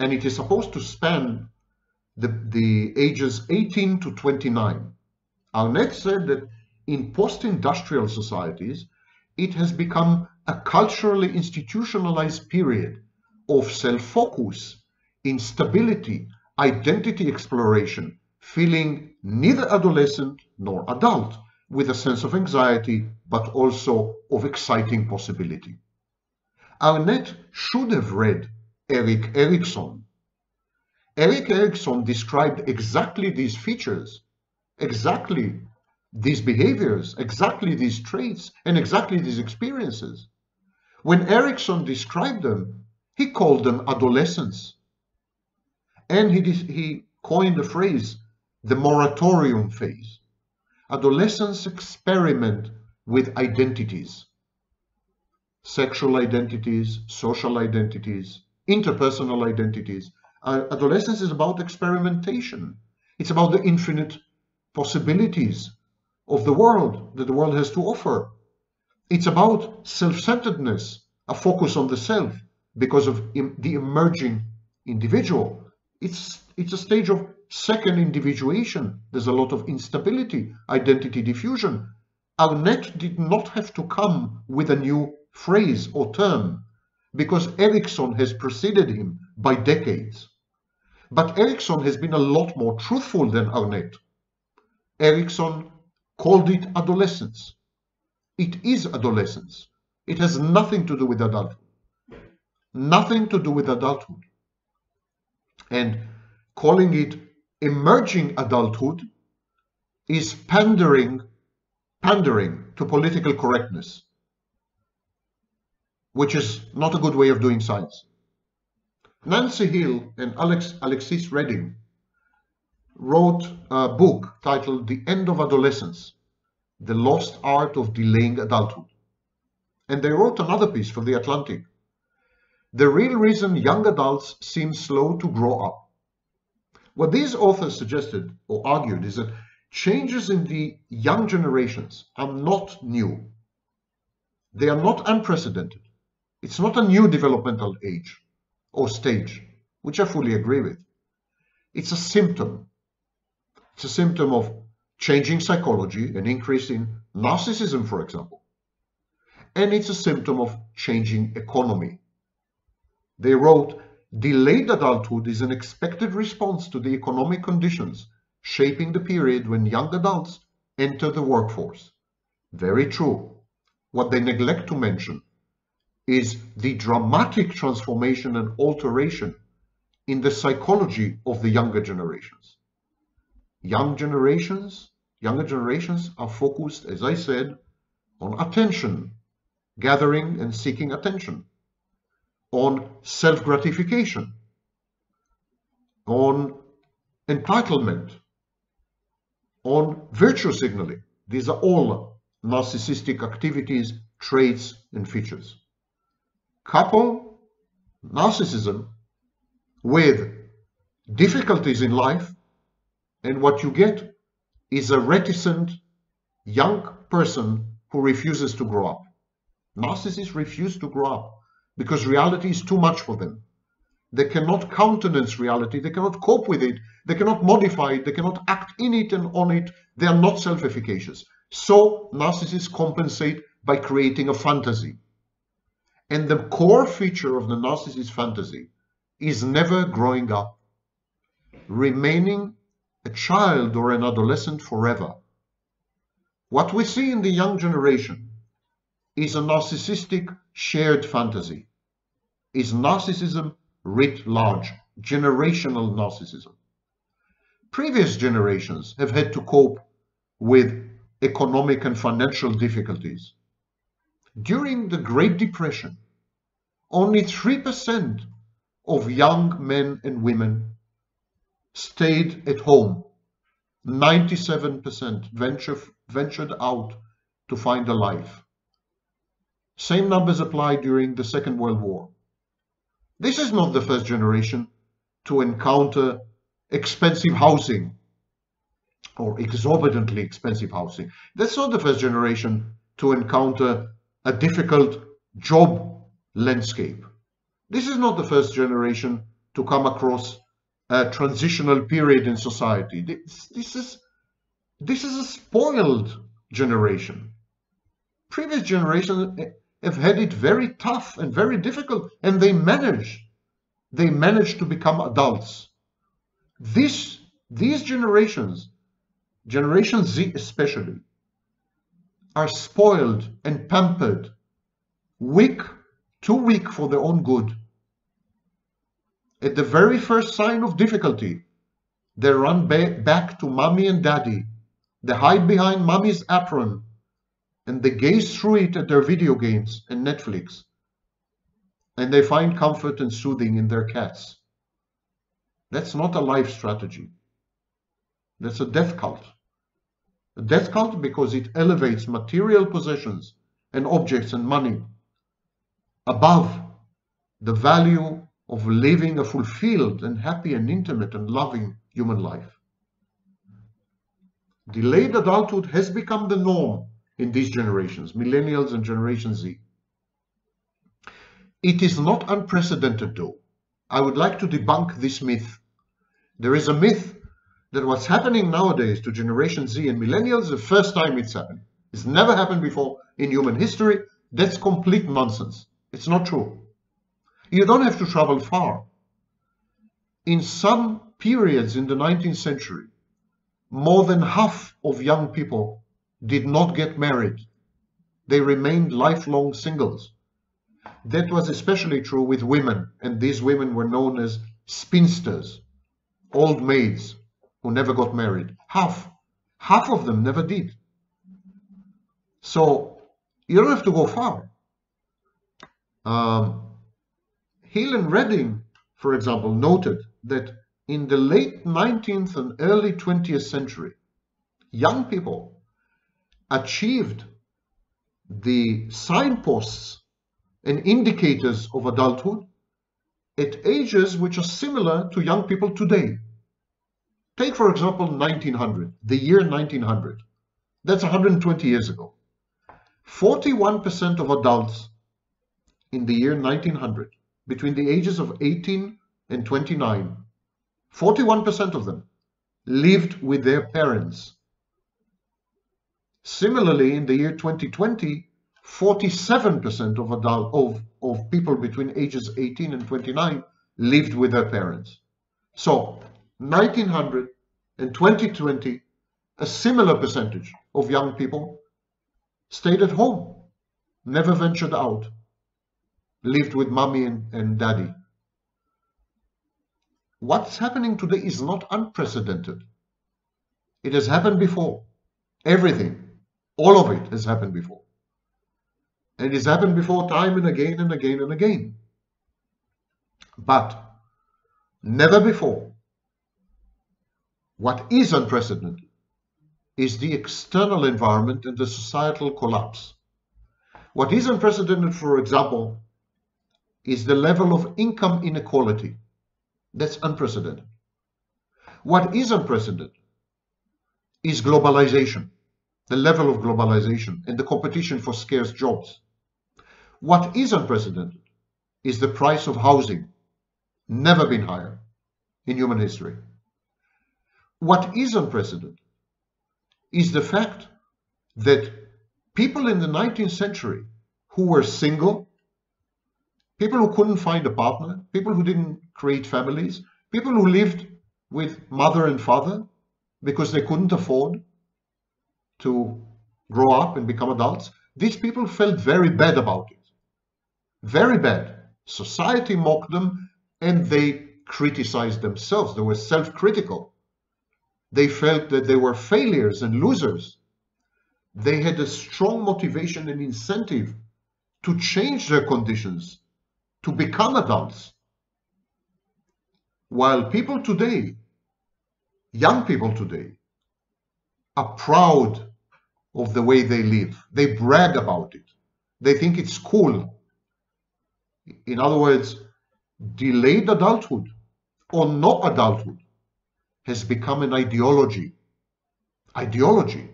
and it is supposed to span the, the ages 18 to 29. Arnett said that in post-industrial societies, it has become a culturally institutionalized period of self-focus, instability, identity exploration, feeling neither adolescent nor adult, with a sense of anxiety, but also of exciting possibility. Arnett should have read Erik Erikson. Erik Erikson described exactly these features, exactly these behaviors, exactly these traits, and exactly these experiences. When Erikson described them, he called them adolescence. And he, he coined the phrase, the moratorium phase. Adolescents experiment with identities, sexual identities, social identities, interpersonal identities. Uh, adolescence is about experimentation. It's about the infinite possibilities of the world that the world has to offer. It's about self-centeredness, a focus on the self because of the emerging individual. It's, it's a stage of second individuation. There's a lot of instability, identity diffusion. Arnett did not have to come with a new phrase or term because Erikson has preceded him by decades. But Erikson has been a lot more truthful than Arnett. Erikson called it adolescence. It is adolescence. It has nothing to do with adulthood. Nothing to do with adulthood. And calling it emerging adulthood is pandering, pandering to political correctness, which is not a good way of doing science. Nancy Hill and Alex, Alexis Redding wrote a book titled The End of Adolescence, The Lost Art of Delaying Adulthood. And they wrote another piece for The Atlantic. The real reason young adults seem slow to grow up. What these authors suggested or argued is that changes in the young generations are not new. They are not unprecedented. It's not a new developmental age or stage, which I fully agree with. It's a symptom it's a symptom of changing psychology, an increase in narcissism, for example. And it's a symptom of changing economy. They wrote, delayed adulthood is an expected response to the economic conditions shaping the period when young adults enter the workforce. Very true. What they neglect to mention is the dramatic transformation and alteration in the psychology of the younger generations young generations, younger generations are focused, as I said, on attention, gathering and seeking attention, on self-gratification, on entitlement, on virtue signaling. These are all narcissistic activities, traits, and features. Couple narcissism with difficulties in life and what you get is a reticent young person who refuses to grow up. Narcissists refuse to grow up because reality is too much for them. They cannot countenance reality, they cannot cope with it, they cannot modify it, they cannot act in it and on it. They are not self-efficacious. So narcissists compensate by creating a fantasy. And the core feature of the narcissist fantasy is never growing up, remaining a child or an adolescent forever. What we see in the young generation is a narcissistic shared fantasy, is narcissism writ large, generational narcissism. Previous generations have had to cope with economic and financial difficulties. During the Great Depression, only 3% of young men and women stayed at home. 97% venture, ventured out to find a life. Same numbers apply during the Second World War. This is not the first generation to encounter expensive housing or exorbitantly expensive housing. That's not the first generation to encounter a difficult job landscape. This is not the first generation to come across a transitional period in society. This, this, is, this is a spoiled generation. Previous generations eh, have had it very tough and very difficult, and they manage. They manage to become adults. This, these generations, Generation Z especially, are spoiled and pampered, weak, too weak for their own good. At the very first sign of difficulty, they run ba back to mommy and daddy. They hide behind mommy's apron and they gaze through it at their video games and Netflix. And they find comfort and soothing in their cats. That's not a life strategy. That's a death cult. A death cult because it elevates material possessions and objects and money above the value of living a fulfilled and happy and intimate and loving human life. Delayed adulthood has become the norm in these generations, millennials and Generation Z. It is not unprecedented though. I would like to debunk this myth. There is a myth that what's happening nowadays to Generation Z and millennials the first time it's happened. It's never happened before in human history. That's complete nonsense. It's not true. You don't have to travel far. In some periods in the 19th century, more than half of young people did not get married. They remained lifelong singles. That was especially true with women, and these women were known as spinsters, old maids who never got married. Half, half of them never did. So you don't have to go far. Um, and Redding, for example, noted that in the late 19th and early 20th century, young people achieved the signposts and indicators of adulthood at ages which are similar to young people today. Take, for example, 1900, the year 1900. That's 120 years ago. 41% of adults in the year 1900, between the ages of 18 and 29, 41% of them lived with their parents Similarly, in the year 2020, 47% of adult of, of people between ages 18 and 29 lived with their parents. So 1900 and 2020, a similar percentage of young people stayed at home, never ventured out, lived with mommy and, and daddy. What's happening today is not unprecedented. It has happened before. Everything all of it has happened before. And it has happened before time and again and again and again. But never before. What is unprecedented is the external environment and the societal collapse. What is unprecedented, for example, is the level of income inequality. That's unprecedented. What is unprecedented is globalization the level of globalization and the competition for scarce jobs. What is unprecedented is the price of housing, never been higher in human history. What is unprecedented is the fact that people in the 19th century who were single, people who couldn't find a partner, people who didn't create families, people who lived with mother and father because they couldn't afford to grow up and become adults, these people felt very bad about it. Very bad. Society mocked them and they criticized themselves. They were self critical. They felt that they were failures and losers. They had a strong motivation and incentive to change their conditions, to become adults. While people today, young people today, are proud of the way they live. They brag about it. They think it's cool. In other words, delayed adulthood or no adulthood has become an ideology. Ideology.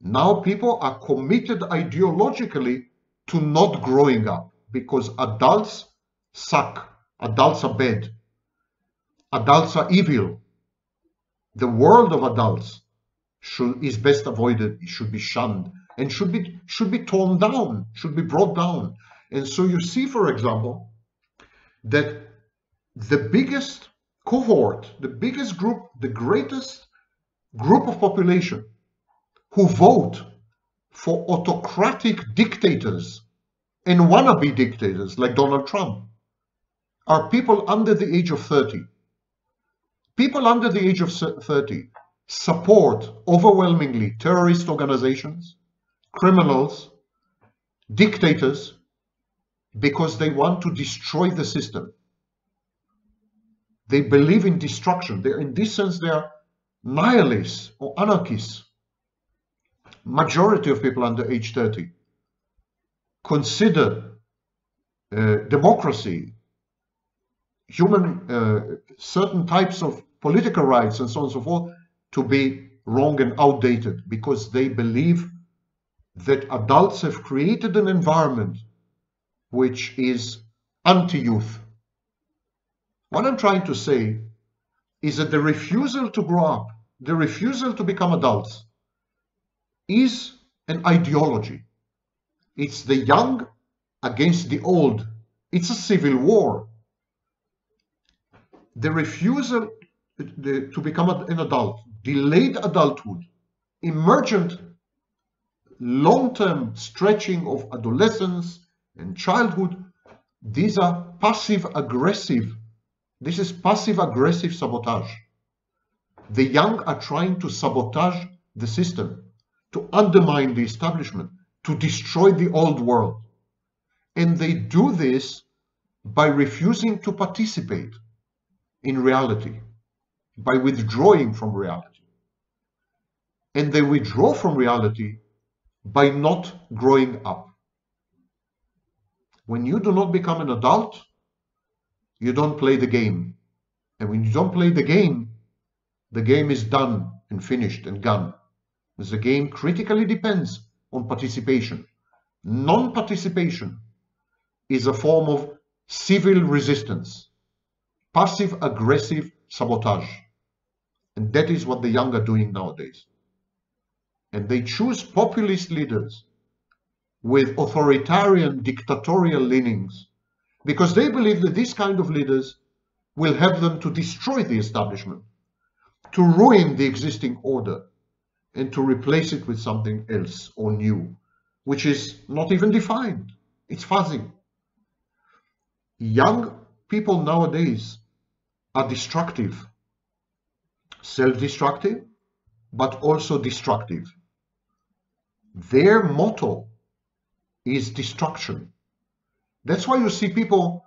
Now people are committed ideologically to not growing up because adults suck. Adults are bad. Adults are evil. The world of adults should, is best avoided, should be shunned, and should be, should be torn down, should be brought down. And so you see, for example, that the biggest cohort, the biggest group, the greatest group of population who vote for autocratic dictators and wannabe dictators like Donald Trump are people under the age of 30. People under the age of 30 support overwhelmingly terrorist organizations, criminals, dictators, because they want to destroy the system. They believe in destruction. They're, in this sense, they are nihilists or anarchists. Majority of people under age 30 consider uh, democracy, human, uh, certain types of political rights and so on and so forth to be wrong and outdated because they believe that adults have created an environment which is anti-youth. What I'm trying to say is that the refusal to grow up, the refusal to become adults, is an ideology. It's the young against the old. It's a civil war. The refusal to become an adult, delayed adulthood, emergent long-term stretching of adolescence and childhood, these are passive aggressive. This is passive aggressive sabotage. The young are trying to sabotage the system, to undermine the establishment, to destroy the old world. And they do this by refusing to participate in reality by withdrawing from reality. And they withdraw from reality by not growing up. When you do not become an adult, you don't play the game. And when you don't play the game, the game is done and finished and gone. The game critically depends on participation. Non-participation is a form of civil resistance, passive aggressive sabotage. And that is what the young are doing nowadays. And they choose populist leaders with authoritarian dictatorial leanings because they believe that these kind of leaders will help them to destroy the establishment, to ruin the existing order, and to replace it with something else or new, which is not even defined. It's fuzzy. Young people nowadays are destructive, self-destructive, but also destructive. Their motto is destruction. That's why you see people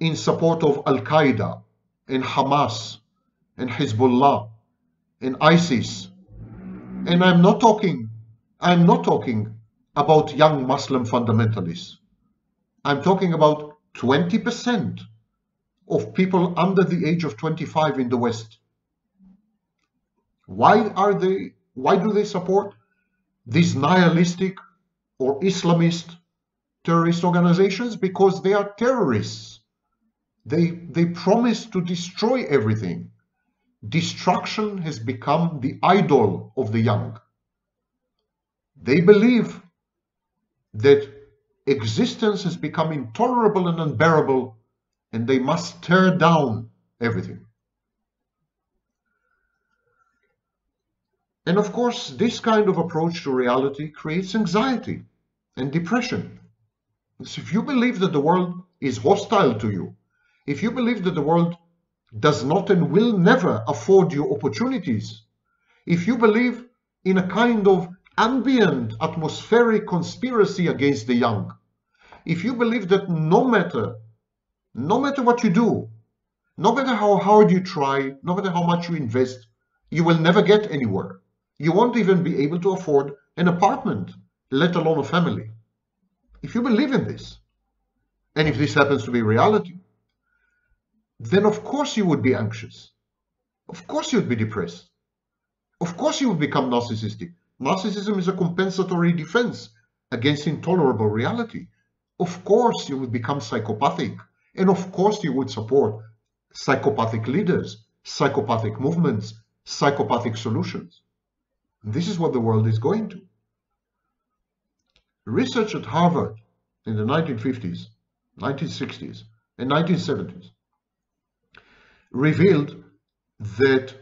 in support of Al-Qaeda and Hamas and Hezbollah and ISIS. And I'm not talking, I'm not talking about young Muslim fundamentalists. I'm talking about 20% of people under the age of 25 in the West. Why are they, why do they support these nihilistic or Islamist terrorist organizations? Because they are terrorists. They, they promise to destroy everything. Destruction has become the idol of the young. They believe that existence has become intolerable and unbearable and they must tear down everything. And of course, this kind of approach to reality creates anxiety and depression. So if you believe that the world is hostile to you, if you believe that the world does not and will never afford you opportunities, if you believe in a kind of ambient atmospheric conspiracy against the young, if you believe that no matter, no matter what you do, no matter how hard you try, no matter how much you invest, you will never get anywhere. You won't even be able to afford an apartment, let alone a family. If you believe in this, and if this happens to be reality, then of course you would be anxious. Of course you'd be depressed. Of course you would become narcissistic. Narcissism is a compensatory defense against intolerable reality. Of course you would become psychopathic. And of course you would support psychopathic leaders, psychopathic movements, psychopathic solutions. This is what the world is going to. Research at Harvard in the 1950s, 1960s, and 1970s revealed that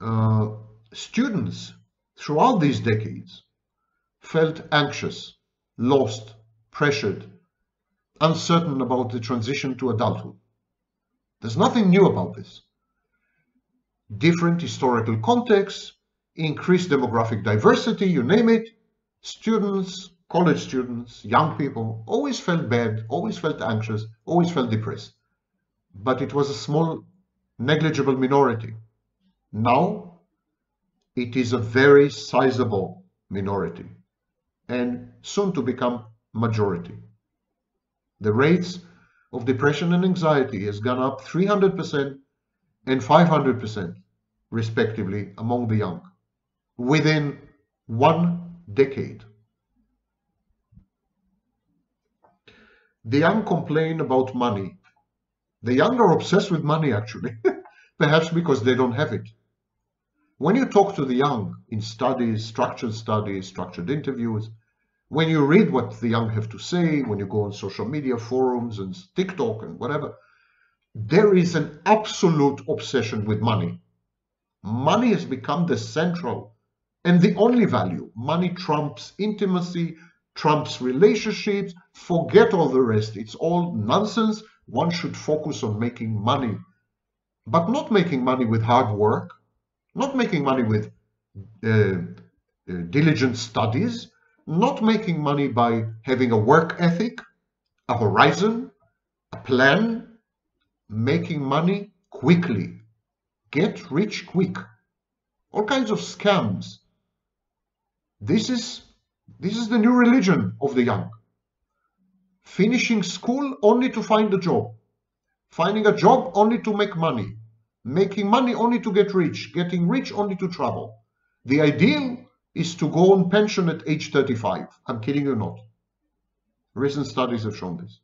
uh, students throughout these decades felt anxious, lost, pressured, uncertain about the transition to adulthood. There's nothing new about this. Different historical contexts, increased demographic diversity, you name it, students, college students, young people always felt bad, always felt anxious, always felt depressed. But it was a small, negligible minority. Now, it is a very sizable minority and soon to become majority. The rates of depression and anxiety has gone up 300% and 500% respectively among the young within one decade. The young complain about money. The young are obsessed with money actually, perhaps because they don't have it. When you talk to the young in studies, structured studies, structured interviews, when you read what the young have to say, when you go on social media forums and TikTok and whatever, there is an absolute obsession with money. Money has become the central and the only value. Money trumps intimacy, trumps relationships, forget all the rest. It's all nonsense. One should focus on making money, but not making money with hard work, not making money with uh, uh, diligent studies, not making money by having a work ethic, a horizon, a plan, making money quickly, get rich quick, all kinds of scams. This is, this is the new religion of the young. Finishing school only to find a job, finding a job only to make money, making money only to get rich, getting rich only to travel. The ideal is to go on pension at age 35. I'm kidding you not. Recent studies have shown this.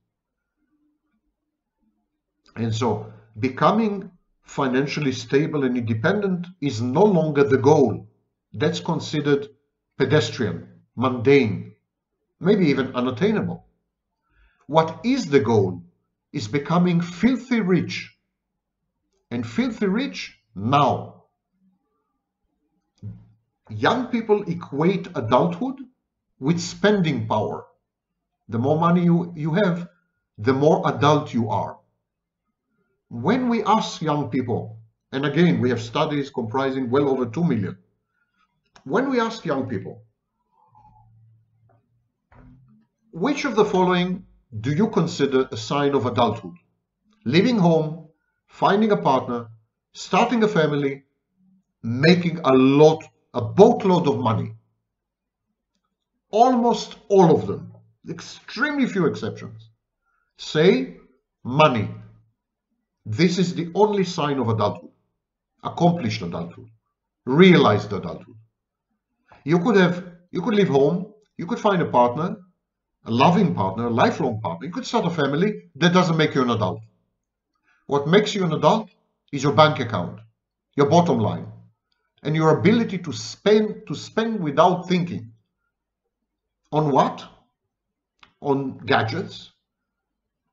And so becoming financially stable and independent is no longer the goal. That's considered pedestrian, mundane, maybe even unattainable. What is the goal is becoming filthy rich and filthy rich now. Young people equate adulthood with spending power. The more money you, you have, the more adult you are. When we ask young people, and again, we have studies comprising well over 2 million, when we ask young people, which of the following do you consider a sign of adulthood? Leaving home, finding a partner, starting a family, making a lot, a boatload of money. Almost all of them, extremely few exceptions, say money. This is the only sign of adulthood, accomplished adulthood, realized adulthood. You could have, you could leave home, you could find a partner, a loving partner, a lifelong partner. You could start a family. That doesn't make you an adult. What makes you an adult is your bank account, your bottom line, and your ability to spend to spend without thinking, On what? On gadgets,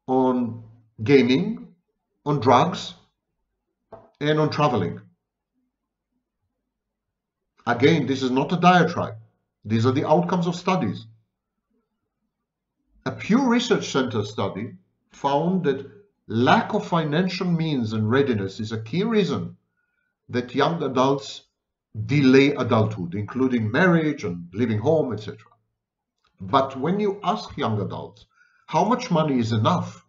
on gaming, on drugs, and on traveling. Again, this is not a diatribe. These are the outcomes of studies. A Pew Research Center study found that lack of financial means and readiness is a key reason that young adults delay adulthood, including marriage and leaving home, etc. But when you ask young adults how much money is enough,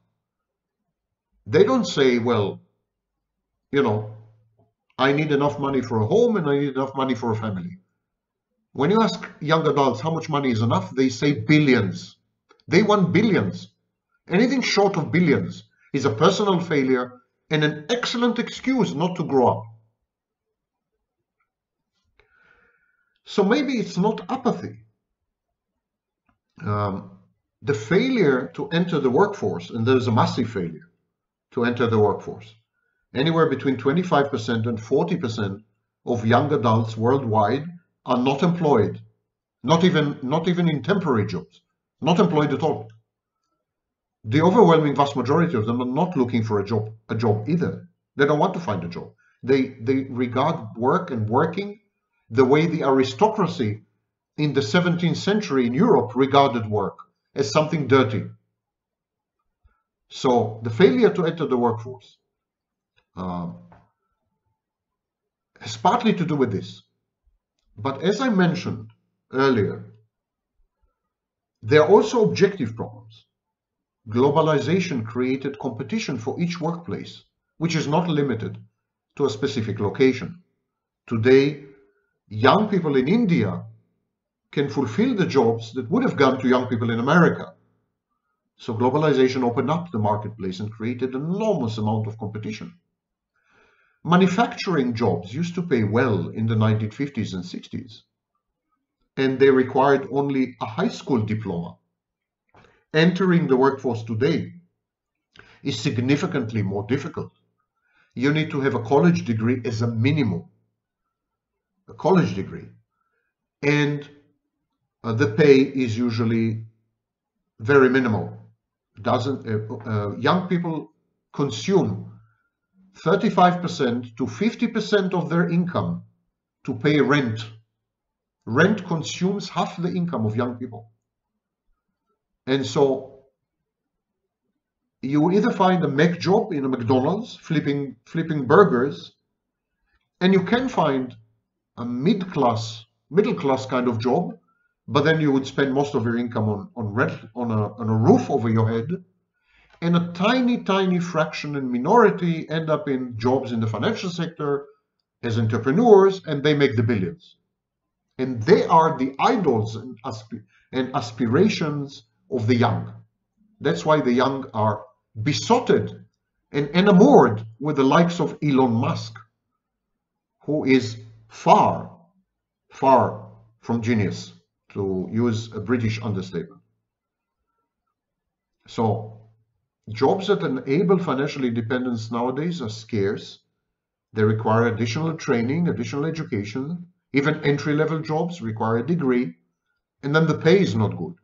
they don't say, well, you know, I need enough money for a home and I need enough money for a family. When you ask young adults how much money is enough, they say billions. They want billions. Anything short of billions is a personal failure and an excellent excuse not to grow up. So maybe it's not apathy. Um, the failure to enter the workforce, and there's a massive failure to enter the workforce. Anywhere between 25% and 40% of young adults worldwide are not employed, not even, not even in temporary jobs, not employed at all. The overwhelming vast majority of them are not looking for a job, a job either. They don't want to find a job. They, they regard work and working the way the aristocracy in the 17th century in Europe regarded work as something dirty. So the failure to enter the workforce um, has partly to do with this. But as I mentioned earlier, there are also objective problems. Globalization created competition for each workplace, which is not limited to a specific location. Today, young people in India can fulfill the jobs that would have gone to young people in America. So globalization opened up the marketplace and created an enormous amount of competition. Manufacturing jobs used to pay well in the 1950s and 60s, and they required only a high school diploma. Entering the workforce today is significantly more difficult. You need to have a college degree as a minimum a college degree. And uh, the pay is usually very minimal. Doesn't uh, uh, young people consume 35% to 50% of their income to pay rent. Rent consumes half the income of young people. And so you either find a McJob in a McDonald's flipping flipping burgers, and you can find a mid-class, middle-class kind of job, but then you would spend most of your income on on rent, on a on a roof over your head, and a tiny, tiny fraction and minority end up in jobs in the financial sector as entrepreneurs, and they make the billions. And they are the idols and, asp- and aspirations of the young. That's why the young are besotted and enamored with the likes of Elon Musk, who is far, far from genius, to use a British understatement. So, jobs that enable financial independence nowadays are scarce. They require additional training, additional education. Even entry-level jobs require a degree. And then the pay is not good.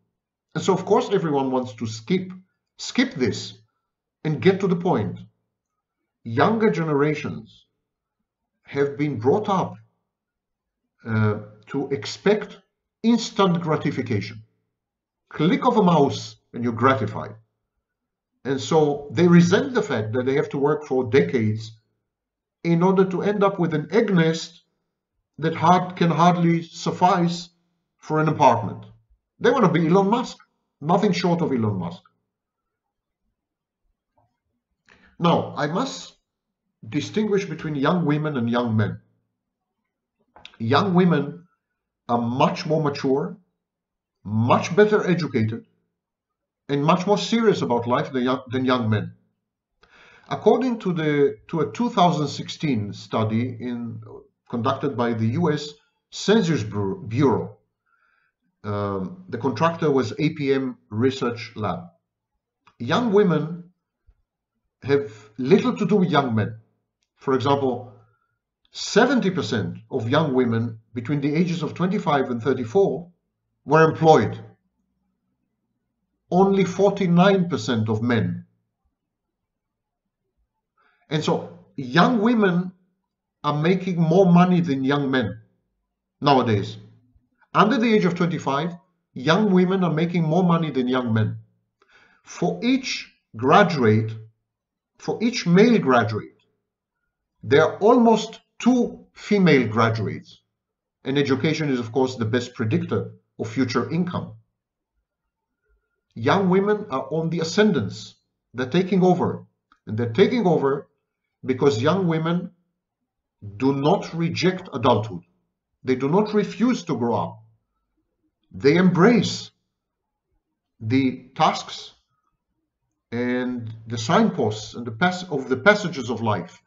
And so, of course, everyone wants to skip, skip this and get to the point. Younger generations have been brought up uh, to expect instant gratification. Click of a mouse and you're gratified. And so they resent the fact that they have to work for decades in order to end up with an egg nest that hard, can hardly suffice for an apartment. They want to be Elon Musk, nothing short of Elon Musk. Now, I must distinguish between young women and young men young women are much more mature, much better educated, and much more serious about life than young, than young men. According to, the, to a 2016 study in, conducted by the US Census Bureau, um, the contractor was APM Research Lab. Young women have little to do with young men. For example, 70% of young women between the ages of 25 and 34 were employed. Only 49% of men. And so young women are making more money than young men nowadays. Under the age of 25, young women are making more money than young men. For each graduate, for each male graduate, there are almost two female graduates. And education is, of course, the best predictor of future income. Young women are on the ascendance. They're taking over. And they're taking over because young women do not reject adulthood. They do not refuse to grow up. They embrace the tasks and the signposts and the pass of the passages of life.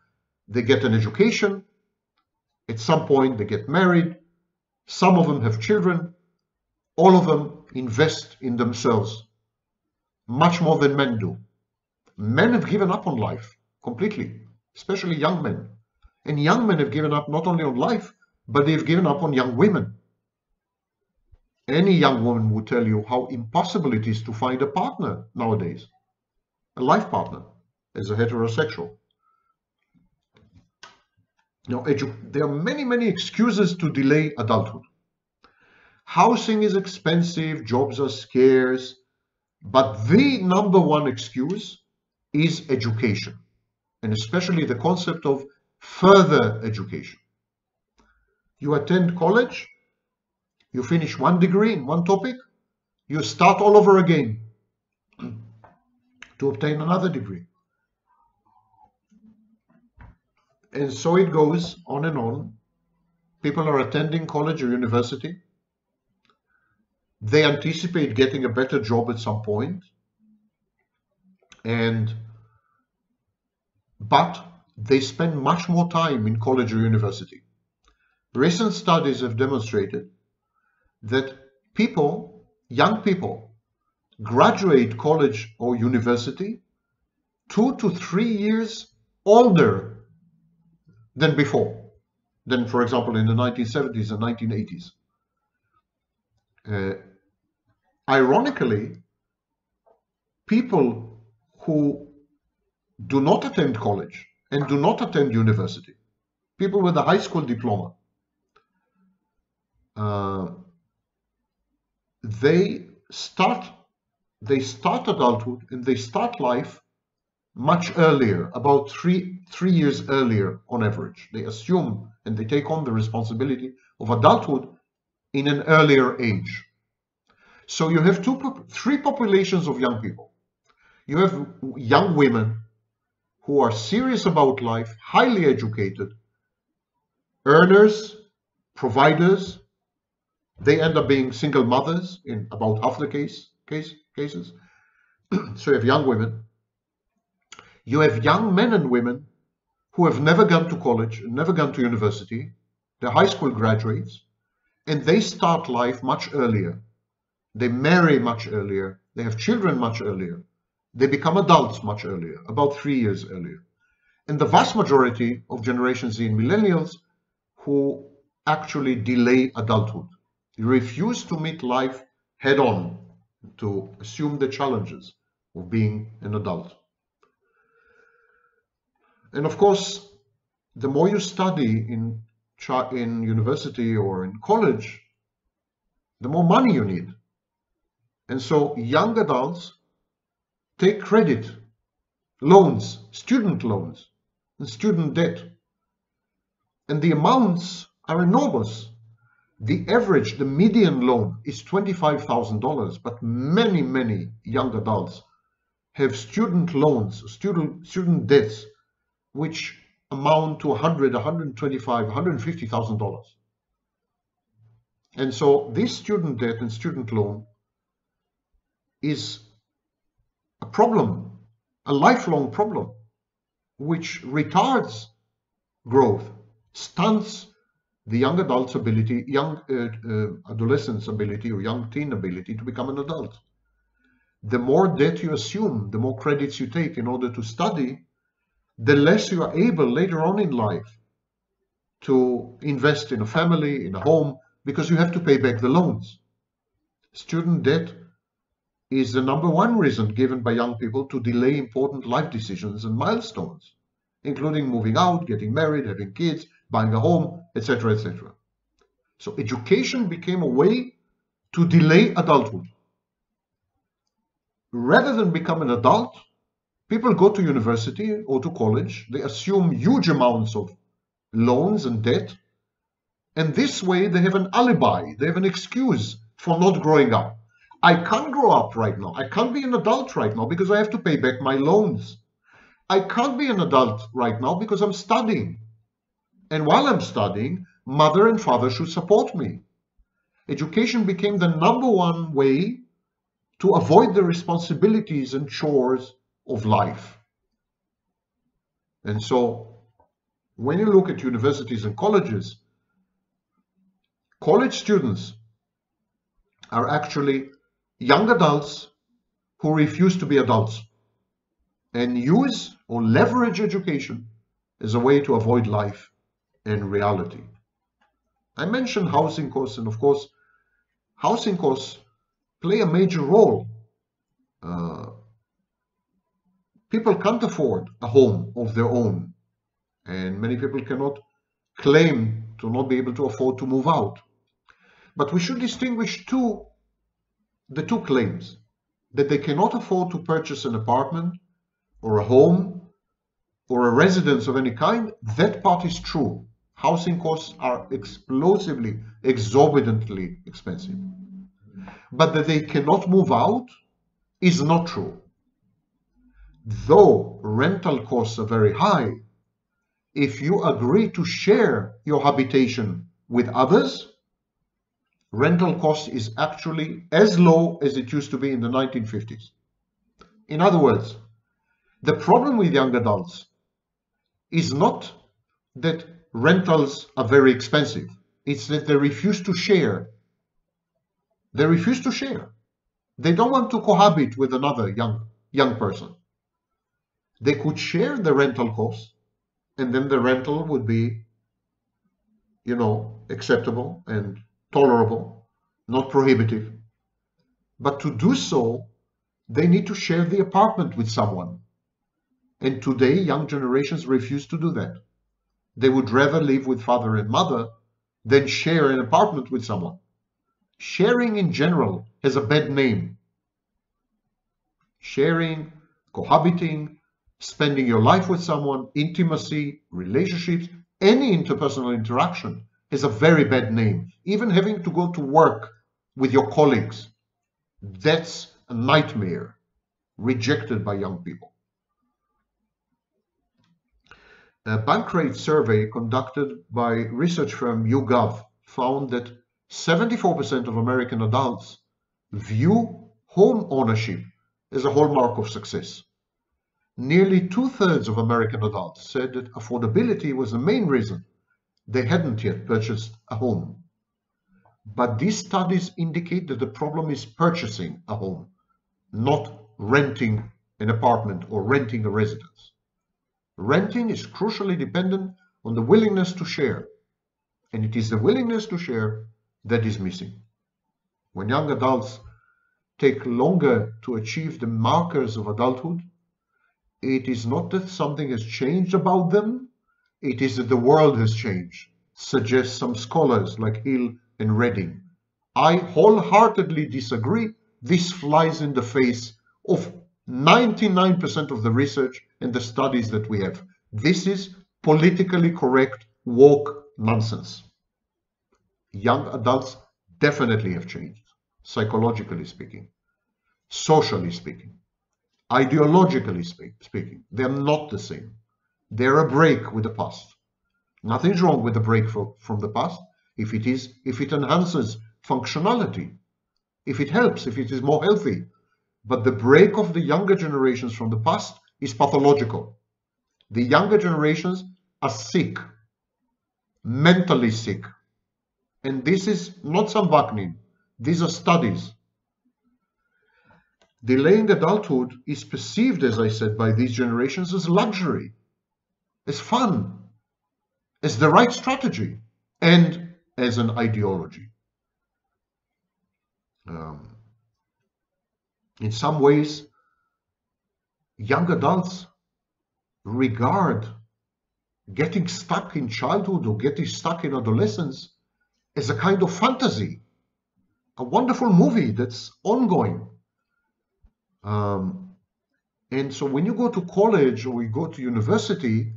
They get an education. At some point, they get married. Some of them have children. All of them invest in themselves much more than men do. Men have given up on life completely, especially young men. And young men have given up not only on life, but they've given up on young women. Any young woman would tell you how impossible it is to find a partner nowadays, a life partner, as a heterosexual. Now, there are many, many excuses to delay adulthood. Housing is expensive, jobs are scarce, but the number one excuse is education, and especially the concept of further education. You attend college, you finish one degree in one topic, you start all over again to obtain another degree. And so it goes on and on. People are attending college or university. They anticipate getting a better job at some point. And but they spend much more time in college or university. Recent studies have demonstrated that people, young people, graduate college or university two to three years older than before, than, for example, in the 1970s and 1980s. Uh, ironically, people who do not attend college and do not attend university, people with a high school diploma, uh, they start they start adulthood and they start life much earlier, about three three years earlier on average. They assume and they take on the responsibility of adulthood in an earlier age. So you have two three populations of young people. You have young women who are serious about life, highly educated, earners, providers, they end up being single mothers in about half the case, case cases. so you have young women. You have young men and women who have never gone to college, never gone to university. They're high school graduates, and they start life much earlier. They marry much earlier. They have children much earlier. They become adults much earlier, about three years earlier. And the vast majority of Generation Z and millennials who actually delay adulthood. You refuse to meet life head on, to assume the challenges of being an adult. And of course, the more you study in, in university or in college, the more money you need. And so young adults take credit, loans, student loans, and student debt. And the amounts are enormous. The average, the median loan is $25,000, but many, many young adults have student loans, student, student debts, which amount to 100, 125, 150,000 dollars. And so this student debt and student loan is a problem, a lifelong problem, which retards growth, stunts the young adult's ability, young uh, uh, adolescent's ability or young teen ability to become an adult. The more debt you assume, the more credits you take in order to study, the less you are able later on in life to invest in a family, in a home, because you have to pay back the loans. Student debt is the number one reason given by young people to delay important life decisions and milestones, including moving out, getting married, having kids, buying a home, etc., etc. So education became a way to delay adulthood. Rather than become an adult, people go to university or to college, they assume huge amounts of loans and debt, and this way they have an alibi, they have an excuse for not growing up. I can't grow up right now. I can't be an adult right now because I have to pay back my loans. I can't be an adult right now because I'm studying. And while I'm studying, mother and father should support me. Education became the number one way to avoid the responsibilities and chores of life. And so, when you look at universities and colleges, college students are actually young adults who refuse to be adults and use or leverage education as a way to avoid life and reality. I mentioned housing costs, and of course, housing costs play a major role. Uh, people can't afford a home of their own, and many people cannot claim to not be able to afford to move out. But we should distinguish two the two claims that they cannot afford to purchase an apartment or a home or a residence of any kind, that part is true. Housing costs are explosively, exorbitantly expensive. But that they cannot move out is not true. Though rental costs are very high, if you agree to share your habitation with others, rental cost is actually as low as it used to be in the 1950s. In other words, the problem with young adults is not that rentals are very expensive. It's that they refuse to share. They refuse to share. They don't want to cohabit with another young, young person. They could share the rental cost and then the rental would be, you know, acceptable and tolerable, not prohibitive. But to do so, they need to share the apartment with someone. And today, young generations refuse to do that. They would rather live with father and mother than share an apartment with someone. Sharing in general has a bad name. Sharing, cohabiting, spending your life with someone, intimacy, relationships, any interpersonal interaction has a very bad name. Even having to go to work with your colleagues, that's a nightmare rejected by young people. A Bankrate survey conducted by research firm YouGov found that 74% of American adults view home ownership as a hallmark of success. Nearly two-thirds of American adults said that affordability was the main reason they hadn't yet purchased a home. But these studies indicate that the problem is purchasing a home, not renting an apartment or renting a residence. Renting is crucially dependent on the willingness to share, and it is the willingness to share that is missing. When young adults take longer to achieve the markers of adulthood, it is not that something has changed about them, it is that the world has changed, suggest some scholars like Hill and Redding. I wholeheartedly disagree. This flies in the face of 99% of the research and the studies that we have. This is politically correct woke nonsense. Young adults definitely have changed, psychologically speaking, socially speaking, ideologically speaking. They're not the same. They're a break with the past. Nothing's wrong with the break for, from the past if it is if it enhances functionality, if it helps, if it is more healthy. But the break of the younger generations from the past is pathological. The younger generations are sick, mentally sick. And this is not Sam Vaknin. These are studies. Delaying adulthood is perceived, as I said, by these generations as luxury as fun, as the right strategy, and as an ideology. Um, in some ways, young adults regard getting stuck in childhood or getting stuck in adolescence as a kind of fantasy, a wonderful movie that's ongoing. Um, and so when you go to college or you go to university,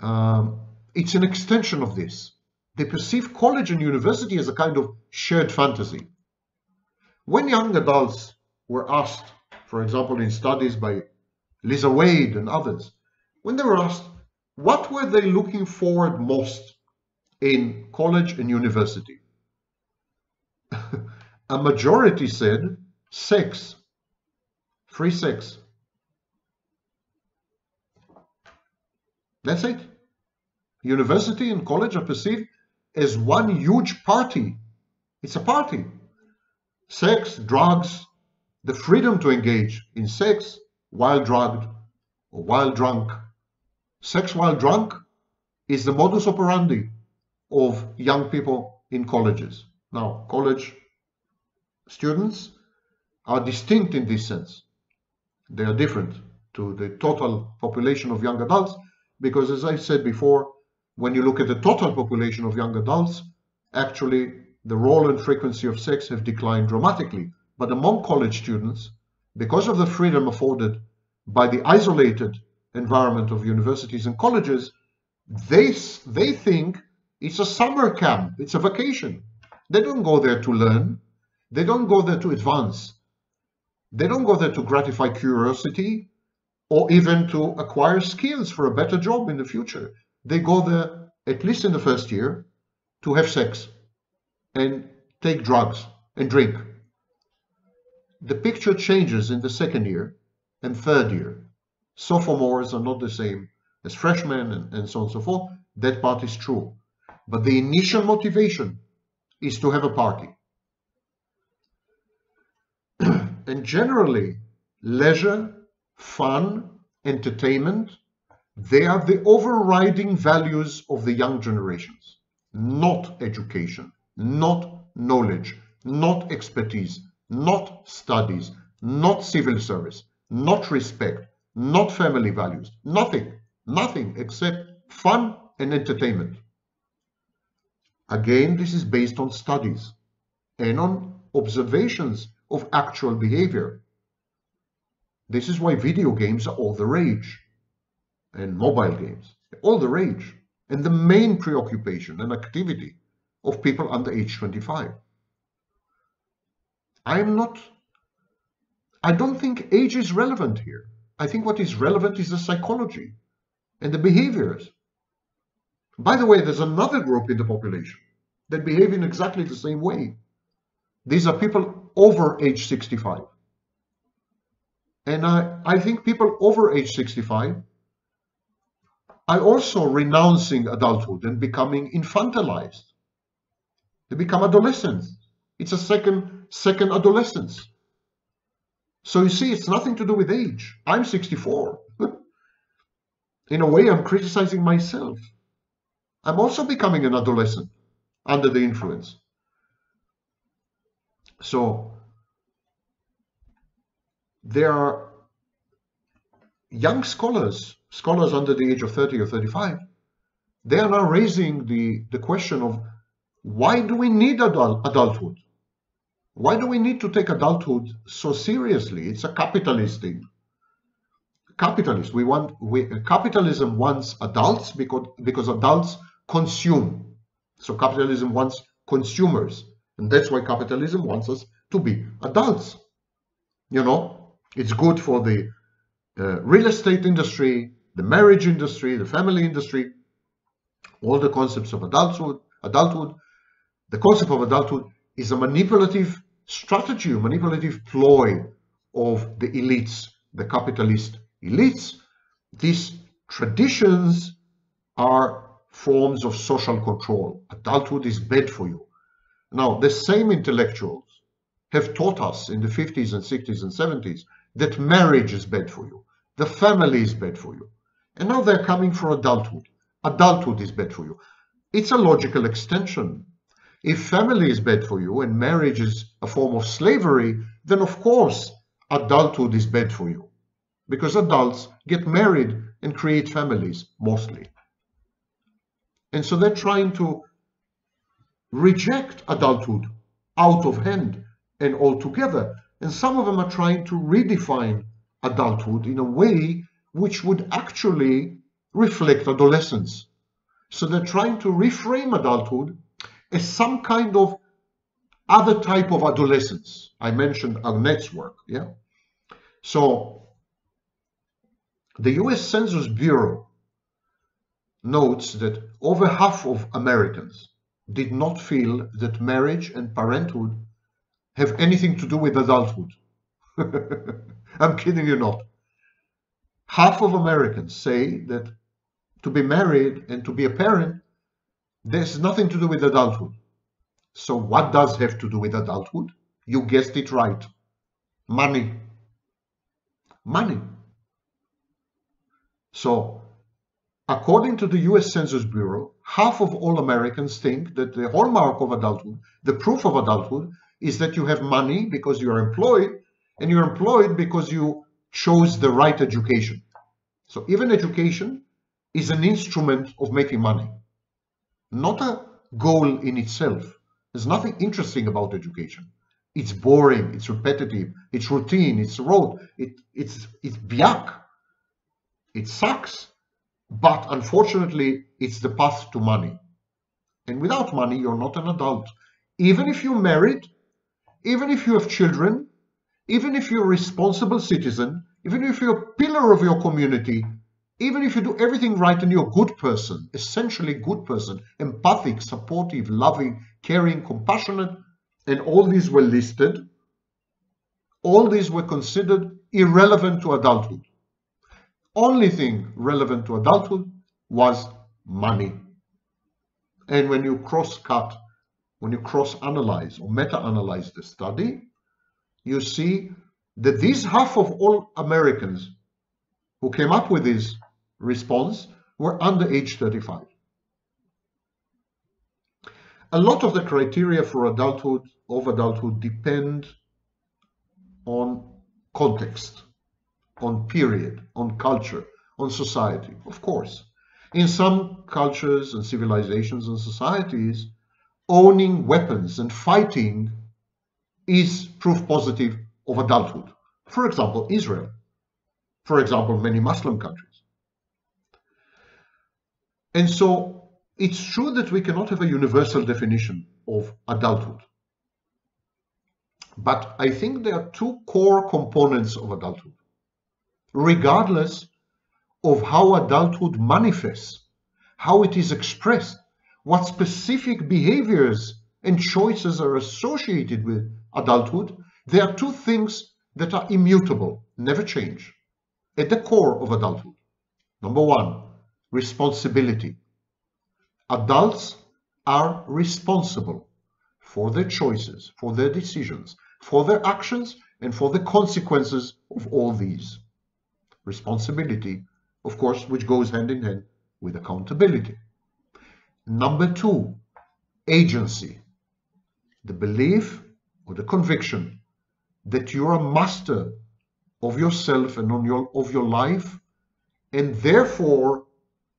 um, it's an extension of this. They perceive college and university as a kind of shared fantasy. When young adults were asked, for example, in studies by Lisa Wade and others, when they were asked, what were they looking forward most in college and university? a majority said sex, free sex. That's it. University and college are perceived as one huge party. It's a party. Sex, drugs, the freedom to engage in sex while drugged or while drunk. Sex while drunk is the modus operandi of young people in colleges. Now, college students are distinct in this sense. They are different to the total population of young adults because, as I said before, when you look at the total population of young adults, actually the role and frequency of sex have declined dramatically. But among college students, because of the freedom afforded by the isolated environment of universities and colleges, they, they think it's a summer camp, it's a vacation. They don't go there to learn, they don't go there to advance, they don't go there to gratify curiosity or even to acquire skills for a better job in the future. They go there, at least in the first year, to have sex and take drugs and drink. The picture changes in the second year and third year. Sophomores are not the same as freshmen and, and so on and so forth. That part is true. But the initial motivation is to have a party. and generally, leisure, fun, entertainment, they are the overriding values of the young generations, not education, not knowledge, not expertise, not studies, not civil service, not respect, not family values, nothing, nothing except fun and entertainment. Again, this is based on studies and on observations of actual behavior. This is why video games are all the rage and mobile games, all the rage and the main preoccupation and activity of people under age 25. I am not, I don't think age is relevant here. I think what is relevant is the psychology and the behaviors. By the way, there's another group in the population that behave in exactly the same way. These are people over age 65. And I, I think people over age 65 are also renouncing adulthood and becoming infantilized. They become adolescents. It's a second, second adolescence. So you see, it's nothing to do with age. I'm 64. In a way, I'm criticizing myself. I'm also becoming an adolescent under the influence. So there are young scholars, scholars under the age of 30 or 35, they are now raising the, the question of why do we need adult, adulthood? Why do we need to take adulthood so seriously? It's a capitalist thing. Capitalist, we want we, capitalism wants adults because because adults consume. So capitalism wants consumers, and that's why capitalism wants us to be adults. You know, it's good for the uh, real estate industry, the marriage industry, the family industry, all the concepts of adulthood, adulthood. The concept of adulthood is a manipulative strategy, a manipulative ploy of the elites, the capitalist elites. These traditions are forms of social control. Adulthood is bad for you. Now, the same intellectuals have taught us in the 50s and 60s and 70s that marriage is bad for you, the family is bad for you. And now they're coming for adulthood. Adulthood is bad for you. It's a logical extension if family is bad for you and marriage is a form of slavery, then of course adulthood is bad for you. Because adults get married and create families mostly. And so they're trying to reject adulthood out of hand and altogether. And some of them are trying to redefine adulthood in a way which would actually reflect adolescence. So they're trying to reframe adulthood as some kind of other type of adolescence. I mentioned Arnett's work, yeah? So the US Census Bureau notes that over half of Americans did not feel that marriage and parenthood have anything to do with adulthood. I'm kidding you not. Half of Americans say that to be married and to be a parent, there's nothing to do with adulthood. So what does have to do with adulthood? You guessed it right. Money. Money. So according to the US Census Bureau, half of all Americans think that the hallmark of adulthood, the proof of adulthood, is that you have money because you are employed, and you're employed because you chose the right education. So even education is an instrument of making money, not a goal in itself. There's nothing interesting about education. It's boring, it's repetitive, it's routine, it's rote, it, it's, it's biak. It sucks, but unfortunately, it's the path to money. And without money, you're not an adult. Even if you're married, even if you have children, even if you're a responsible citizen, even if you're a pillar of your community, even if you do everything right and you're a good person, essentially good person, empathic, supportive, loving, caring, compassionate, and all these were listed, all these were considered irrelevant to adulthood. Only thing relevant to adulthood was money. And when you cross-cut, when you cross-analyze or meta-analyze the study, you see that these half of all Americans who came up with this response were under age 35. A lot of the criteria for adulthood, of adulthood, depend on context, on period, on culture, on society, of course. In some cultures and civilizations and societies, owning weapons and fighting is proof positive of adulthood. For example, Israel. For example, many Muslim countries. And so it's true that we cannot have a universal definition of adulthood. But I think there are two core components of adulthood. Regardless of how adulthood manifests, how it is expressed, what specific behaviors and choices are associated with adulthood, there are two things that are immutable, never change, at the core of adulthood. Number one, responsibility. Adults are responsible for their choices, for their decisions, for their actions, and for the consequences of all these. Responsibility, of course, which goes hand in hand with accountability. Number two, agency. The belief or the conviction that you're a master of yourself and on your, of your life, and therefore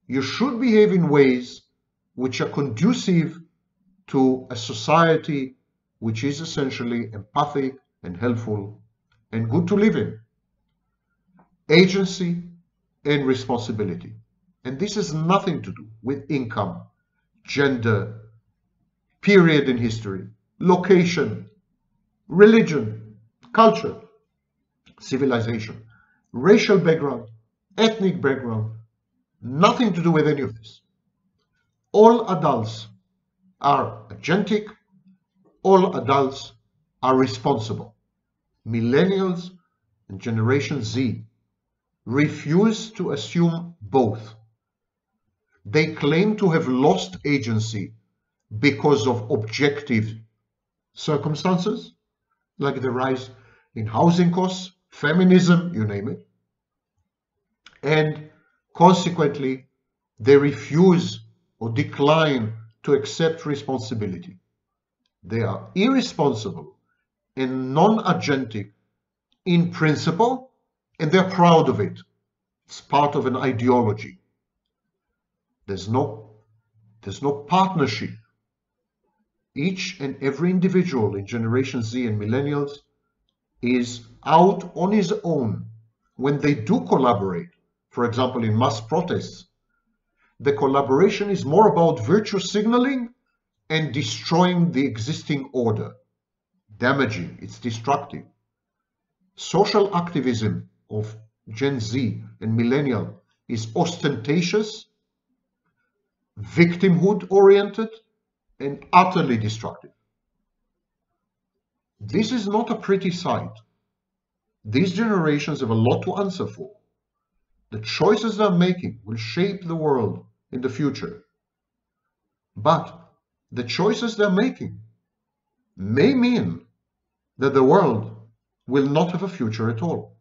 you should behave in ways which are conducive to a society which is essentially empathic and helpful and good to live in. Agency and responsibility. And this has nothing to do with income, gender, period in history, location, religion, culture, civilization, racial background, ethnic background, Nothing to do with any of this. All adults are agentic. All adults are responsible. Millennials and Generation Z refuse to assume both. They claim to have lost agency because of objective circumstances, like the rise in housing costs, feminism, you name it, and Consequently, they refuse or decline to accept responsibility. They are irresponsible and non-agentic in principle, and they're proud of it. It's part of an ideology. There's no, there's no partnership. Each and every individual in Generation Z and Millennials is out on his own. When they do collaborate, for example, in mass protests, the collaboration is more about virtue signaling and destroying the existing order. Damaging, it's destructive. Social activism of Gen Z and millennial is ostentatious, victimhood oriented, and utterly destructive. This is not a pretty sight. These generations have a lot to answer for. The choices they're making will shape the world in the future. But the choices they're making may mean that the world will not have a future at all.